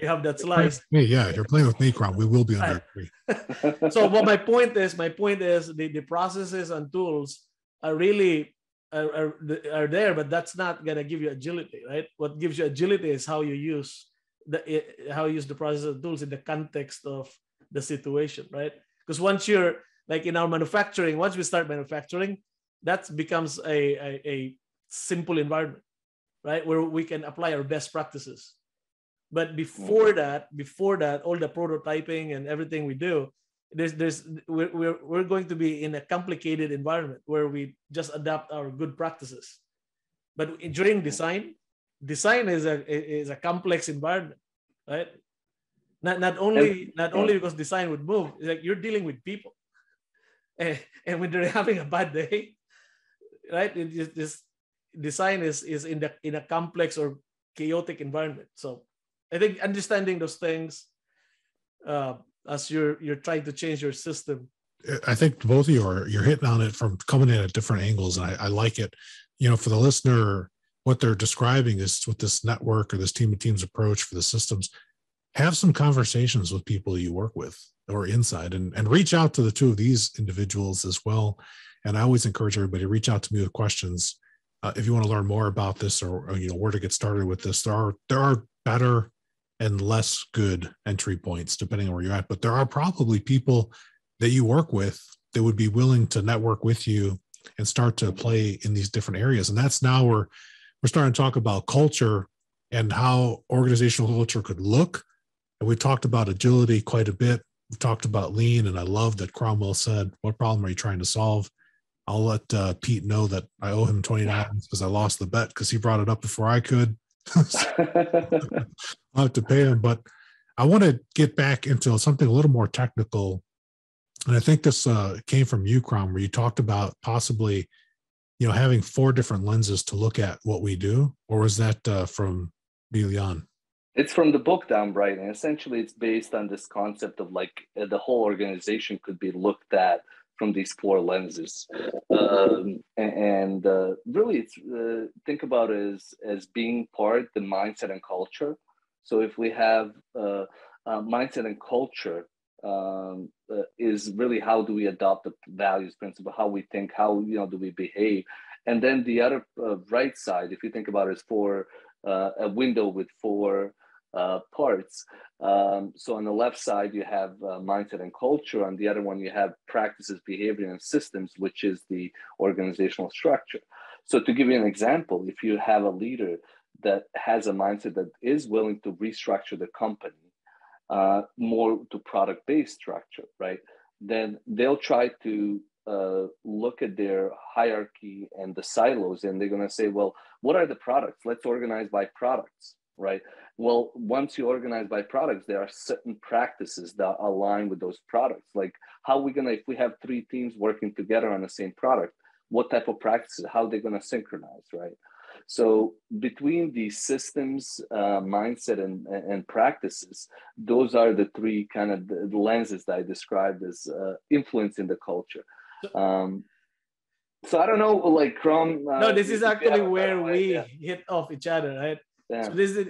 you [laughs] have that slice. Me, yeah, you're playing with me, Crom. We will be under a tree. [laughs] so, what my point is, my point is the, the processes and tools are really are, are, are there, but that's not gonna give you agility, right? What gives you agility is how you use the how you use the process of tools in the context of the situation, right? Because once you're like in our manufacturing, once we start manufacturing, that becomes a, a, a simple environment, right? Where we can apply our best practices. But before mm-hmm. that, before that, all the prototyping and everything we do, there's there's we're, we're, we're going to be in a complicated environment where we just adapt our good practices. But during design, design is a is a complex environment, right? Not not only not only because design would move, it's like you're dealing with people, [laughs] and, and when they're having a bad day, right? It just this design is is in the in a complex or chaotic environment. So I think understanding those things uh, as you're you're trying to change your system. I think both of you are you're hitting on it from coming in at different angles, and I, I like it. You know, for the listener, what they're describing is with this network or this team of teams approach for the systems. Have some conversations with people you work with or inside and, and reach out to the two of these individuals as well. And i always encourage everybody to reach out to me with questions. Uh, if you want to learn more about this or, or, you know where to get started with this there are there are better and less good entry points depending on where you're at but there are probably people that you work with that would be willing to network with you and start to play in these different areas. And that's now where we're starting to talk about culture and how organizational culture could look. And we talked about agility quite a bit. We talked about lean, and I love that Cromwel said, "What problem are you trying to solve?" I'll let uh, Pete know that I owe him twenty dollars because I lost the bet because he brought it up before I could. [laughs] I'll have to pay him, but I want to get back into something a little more technical, and I think this uh, came from you, Crom, where you talked about possibly you know having four different lenses to look at what we do or was that uh, from Miljan? It's from the book Dan Bright, and essentially it's based on this concept of like uh, the whole organization could be looked at from these four lenses, um, and uh, really, it's uh, think about it as as being part the mindset and culture. So if we have uh, mindset and culture um, uh, is really how do we adopt the values principle, how we think, how you know do we behave, and then the other uh, right side, if you think about it, is for uh, a window with four uh, parts. Um, so on the left side you have uh, mindset and culture, on the other one you have practices, behavior, and systems, which is the organizational structure. So to give you an example, if you have a leader that has a mindset that is willing to restructure the company uh, more to product based structure, right? Then they'll try to uh, look at their hierarchy and the silos and they're going to say, well, what are the products? Let's organize by products, right? Well, once you organize by products, there are certain practices that align with those products. Like how are we going to, if we have three teams working together on the same product, what type of practices, how they're going to synchronize, right? So between the systems, uh, mindset, and, and practices, those are the three kind of the lenses that I described as uh, influencing the culture. Um, so I don't know, like Crom. Uh, no, this is actually where we yeah. hit off each other, right? Yeah. So this is.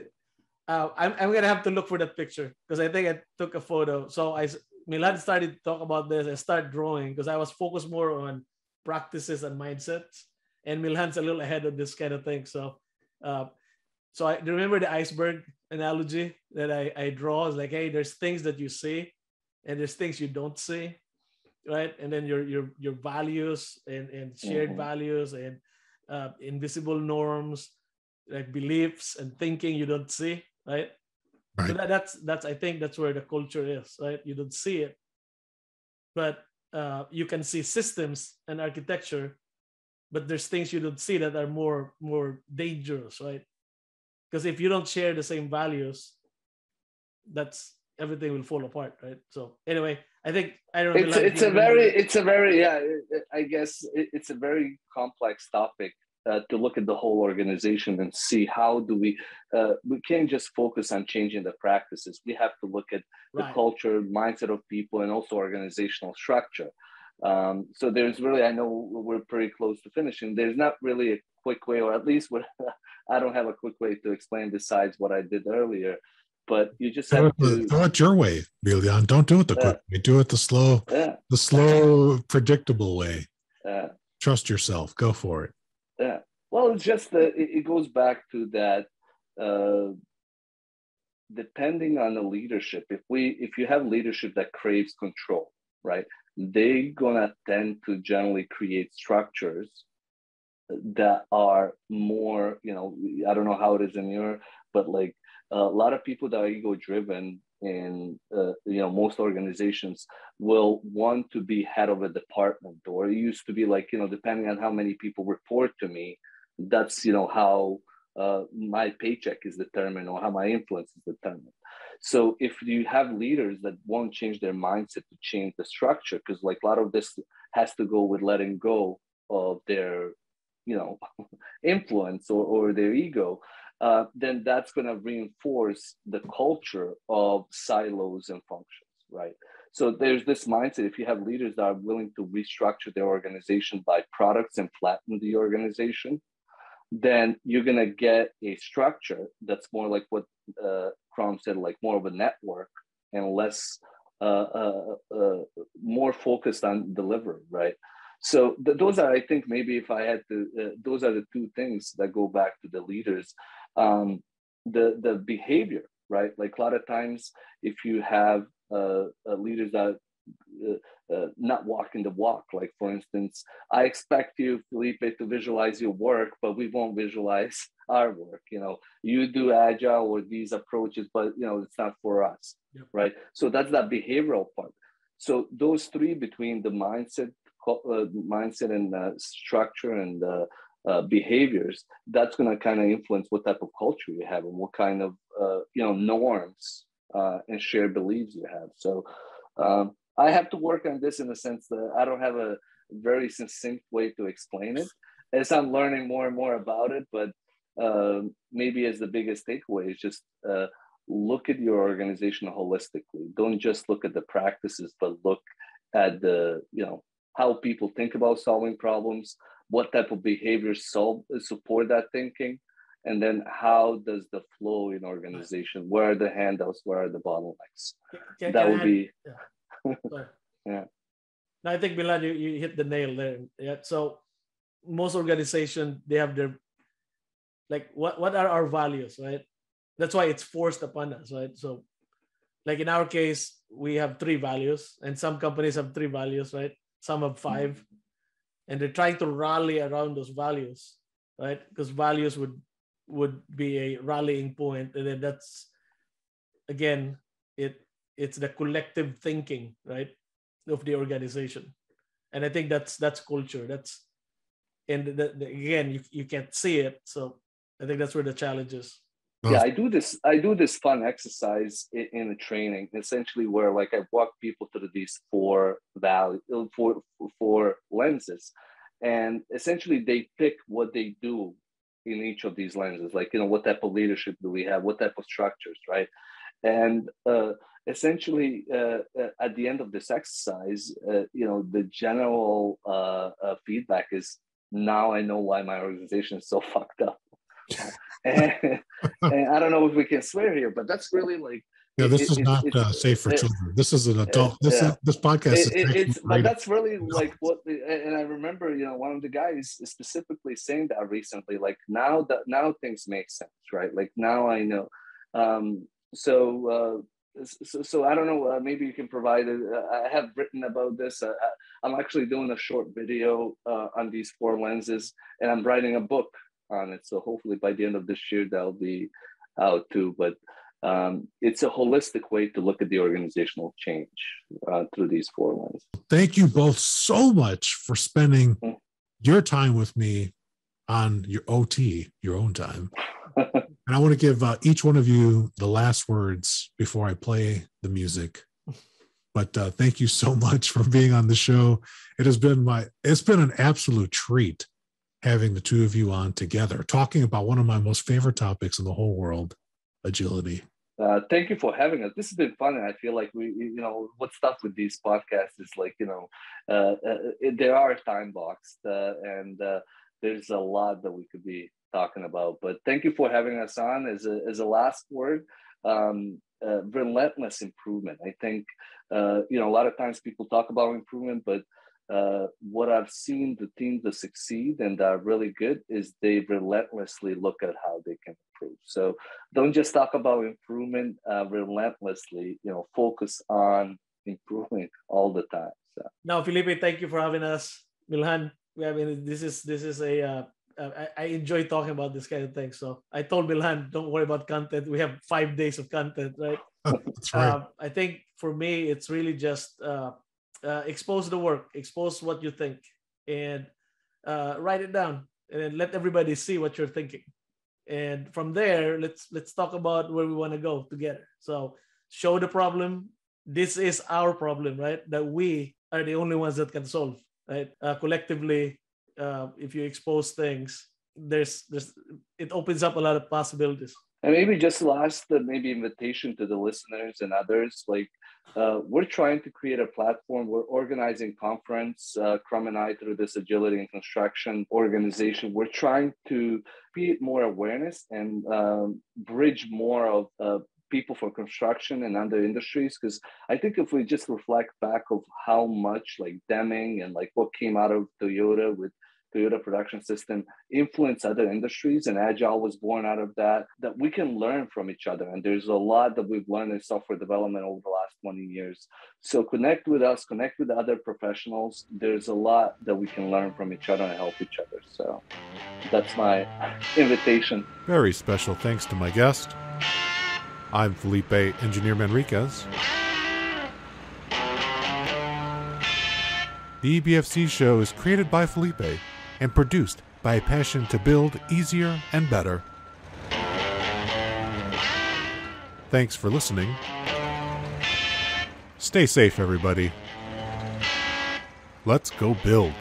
Uh, I'm, I'm gonna have to look for that picture because I think I took a photo. So I Miljan started to talk about this I started drawing because I was focused more on practices and mindsets. And Miljan's a little ahead of this kind of thing. So, uh, so I remember the iceberg analogy that I, I draw is like, hey, there's things that you see, and there's things you don't see, right? And then your your your values and and shared mm-hmm. values and uh, invisible norms, like beliefs and thinking you don't see, right? Right. So that, that's that's I think that's where the culture is, right? You don't see it, but uh, you can see systems and architecture, but there's things you don't see that are more more dangerous, right? Because if you don't share the same values, that's everything will fall apart, right? So anyway, I think I don't. It's, it's a very, it's a very, yeah. I guess it's a very complex topic uh, to look at the whole organization and see how do we uh, we can't just focus on changing the practices we have to look at the culture mindset of people and also organizational structure um, so there's really i know we're pretty close to finishing there's not really a quick way or at least what [laughs] i don't have a quick way to explain besides what i did earlier but you just have do to do it your way Miljan. don't do it the quick way do it the slow yeah. the slow predictable way yeah. trust yourself go for it yeah. Well, it's just that it, goes back to that. Uh, depending on the leadership, if we if you have leadership that craves control, right, they're gonna tend to generally create structures that are more, you know, I don't know how it is in your, but like a lot of people that are ego driven in uh, you know most organizations will want to be head of a department or it used to be like you know depending on how many people report to me that's you know how uh, my paycheck is determined or how my influence is determined so if you have leaders that won't change their mindset to change the structure because like a lot of this has to go with letting go of their you know [laughs] influence or, or their ego uh, then that's going to reinforce the culture of silos and functions, right? So there's this mindset if you have leaders that are willing to restructure their organization by products and flatten the organization, then you're going to get a structure that's more like what uh, Crom said, like more of a network and less, uh, uh, uh more focused on delivery, right? So th- those are, I think, maybe if I had to, uh, those are the two things that go back to the leaders um, the the behavior, right? Like a lot of times, if you have uh, leaders that uh, uh, not walking the walk. Like for instance, I expect you, Felipe, to visualize your work, but we won't visualize [laughs] our work. You know, you do agile or these approaches, but you know, it's not for us, yep. right? So that's that behavioral part. So those three between the mindset, uh, mindset and uh, structure and uh, behaviors, that's going to kind of influence what type of culture you have and what kind of uh, you know norms uh, and shared beliefs you have. So um, I have to work on this in the sense that I don't have a very succinct way to explain it as I'm learning more and more about it. But um, maybe as the biggest takeaway is just uh, look at your organization holistically. Don't just look at the practices, but look at the you know how people think about solving problems what type of behaviors solve support that thinking and then how does the flow in organization where are the handouts where are the bottlenecks that would be yeah. [laughs] yeah. No, i think miljan you, you hit the nail there. Yeah so most organizations they have their like what what are our values right? That's why it's forced upon us right? So like in our case we have three values and some companies have three values right? Some have 5 mm-hmm and they're trying to rally around those values right? Because values would would be a rallying point. And then that's again it it's the collective thinking right of the organization. And i think that's that's culture. That's and the, the, again you, you can't see it. So i think that's where the challenge is. Yeah i do this i do this fun exercise in, in the training essentially where like i walk people through these four value four four lenses. And essentially they pick what they do in each of these lenses like you know what type of leadership do we have? What type of structures right? And uh, essentially uh, uh at the end of this exercise uh, you know the general uh, uh, feedback is now i know why my organization is so [laughs] fucked up [laughs] and, and, I don't know if we can swear here, but that's really like Yeah, this it, is it, not it, uh, safe for children. This is an adult. This yeah. is, this podcast is. it's but that's really like what. And I remember, you know, one of the guys specifically saying that recently. Like now that now things make sense, right? Like now I know. Um, so, uh, so, so I don't know. Uh, maybe you can provide. it. I have written about this. Uh, I'm actually doing a short video uh, on these four lenses, and I'm writing a book on it. So hopefully by the end of this year that'll be out too. But um, it's a holistic way to look at the organizational change uh, through these four lenses. Thank you both so much for spending mm-hmm. your time with me on your OT, your own time. [laughs] and I want to give uh, each one of you the last words before I play the music. But uh, thank you so [laughs] much for being on the show. It has been my it's been an absolute treat having the two of you on together, talking about one of my most favorite topics in the whole world, agility. Uh, thank you for having us. This has been fun, and I feel like we, you know, what's tough with these podcasts is like, you know, uh, uh, there are time boxed, uh, and uh, there's a lot that we could be talking about. But thank you for having us on. As a as a last word, um, uh, relentless improvement. I think, you know, a lot of times people talk about improvement, but uh, what I've seen the teams that succeed and are really good is they relentlessly look at how they can improve. So don't just talk about improvement uh, relentlessly. You know, focus on improving all the time. So. Now, Felipe, thank you for having us. Miljan, I mean, this is this is a uh, I, I, enjoy talking about this kind of thing. So I told Miljan, don't worry about content. We have five days of content, right? [laughs] That's right. Uh, I think for me, it's really just uh, uh, expose the work, expose what you think, and uh, write it down, and then let everybody see what you're thinking. And from there, let's let's talk about where we want to go together. So show the problem. This is our problem, right? That we are the only ones that can solve, right? Uh, collectively, uh, if you expose things, there's there's it opens up a lot of possibilities. And maybe just last, uh, maybe invitation to the listeners and others, like uh, we're trying to create a platform. We're organizing conference, uh, Crom and I, through this agility and construction organization. We're trying to create more awareness and um, bridge more of uh, people for construction and other industries. Because I think if we just reflect back of how much like Deming and like what came out of Toyota with Toyota production system influence other industries and agile was born out of that that we can learn from each other. And there's a lot that we've learned in software development over the last 20 years. So connect with us connect with other professionals. There's a lot that we can learn from each other and help each other. So that's my [laughs] invitation. Very special. Thanks to my guest i'm felipe engineer manriquez The EBFC show is created by Felipe and produced by a passion to build easier and better. Thanks for listening. Stay safe, everybody. Let's go build.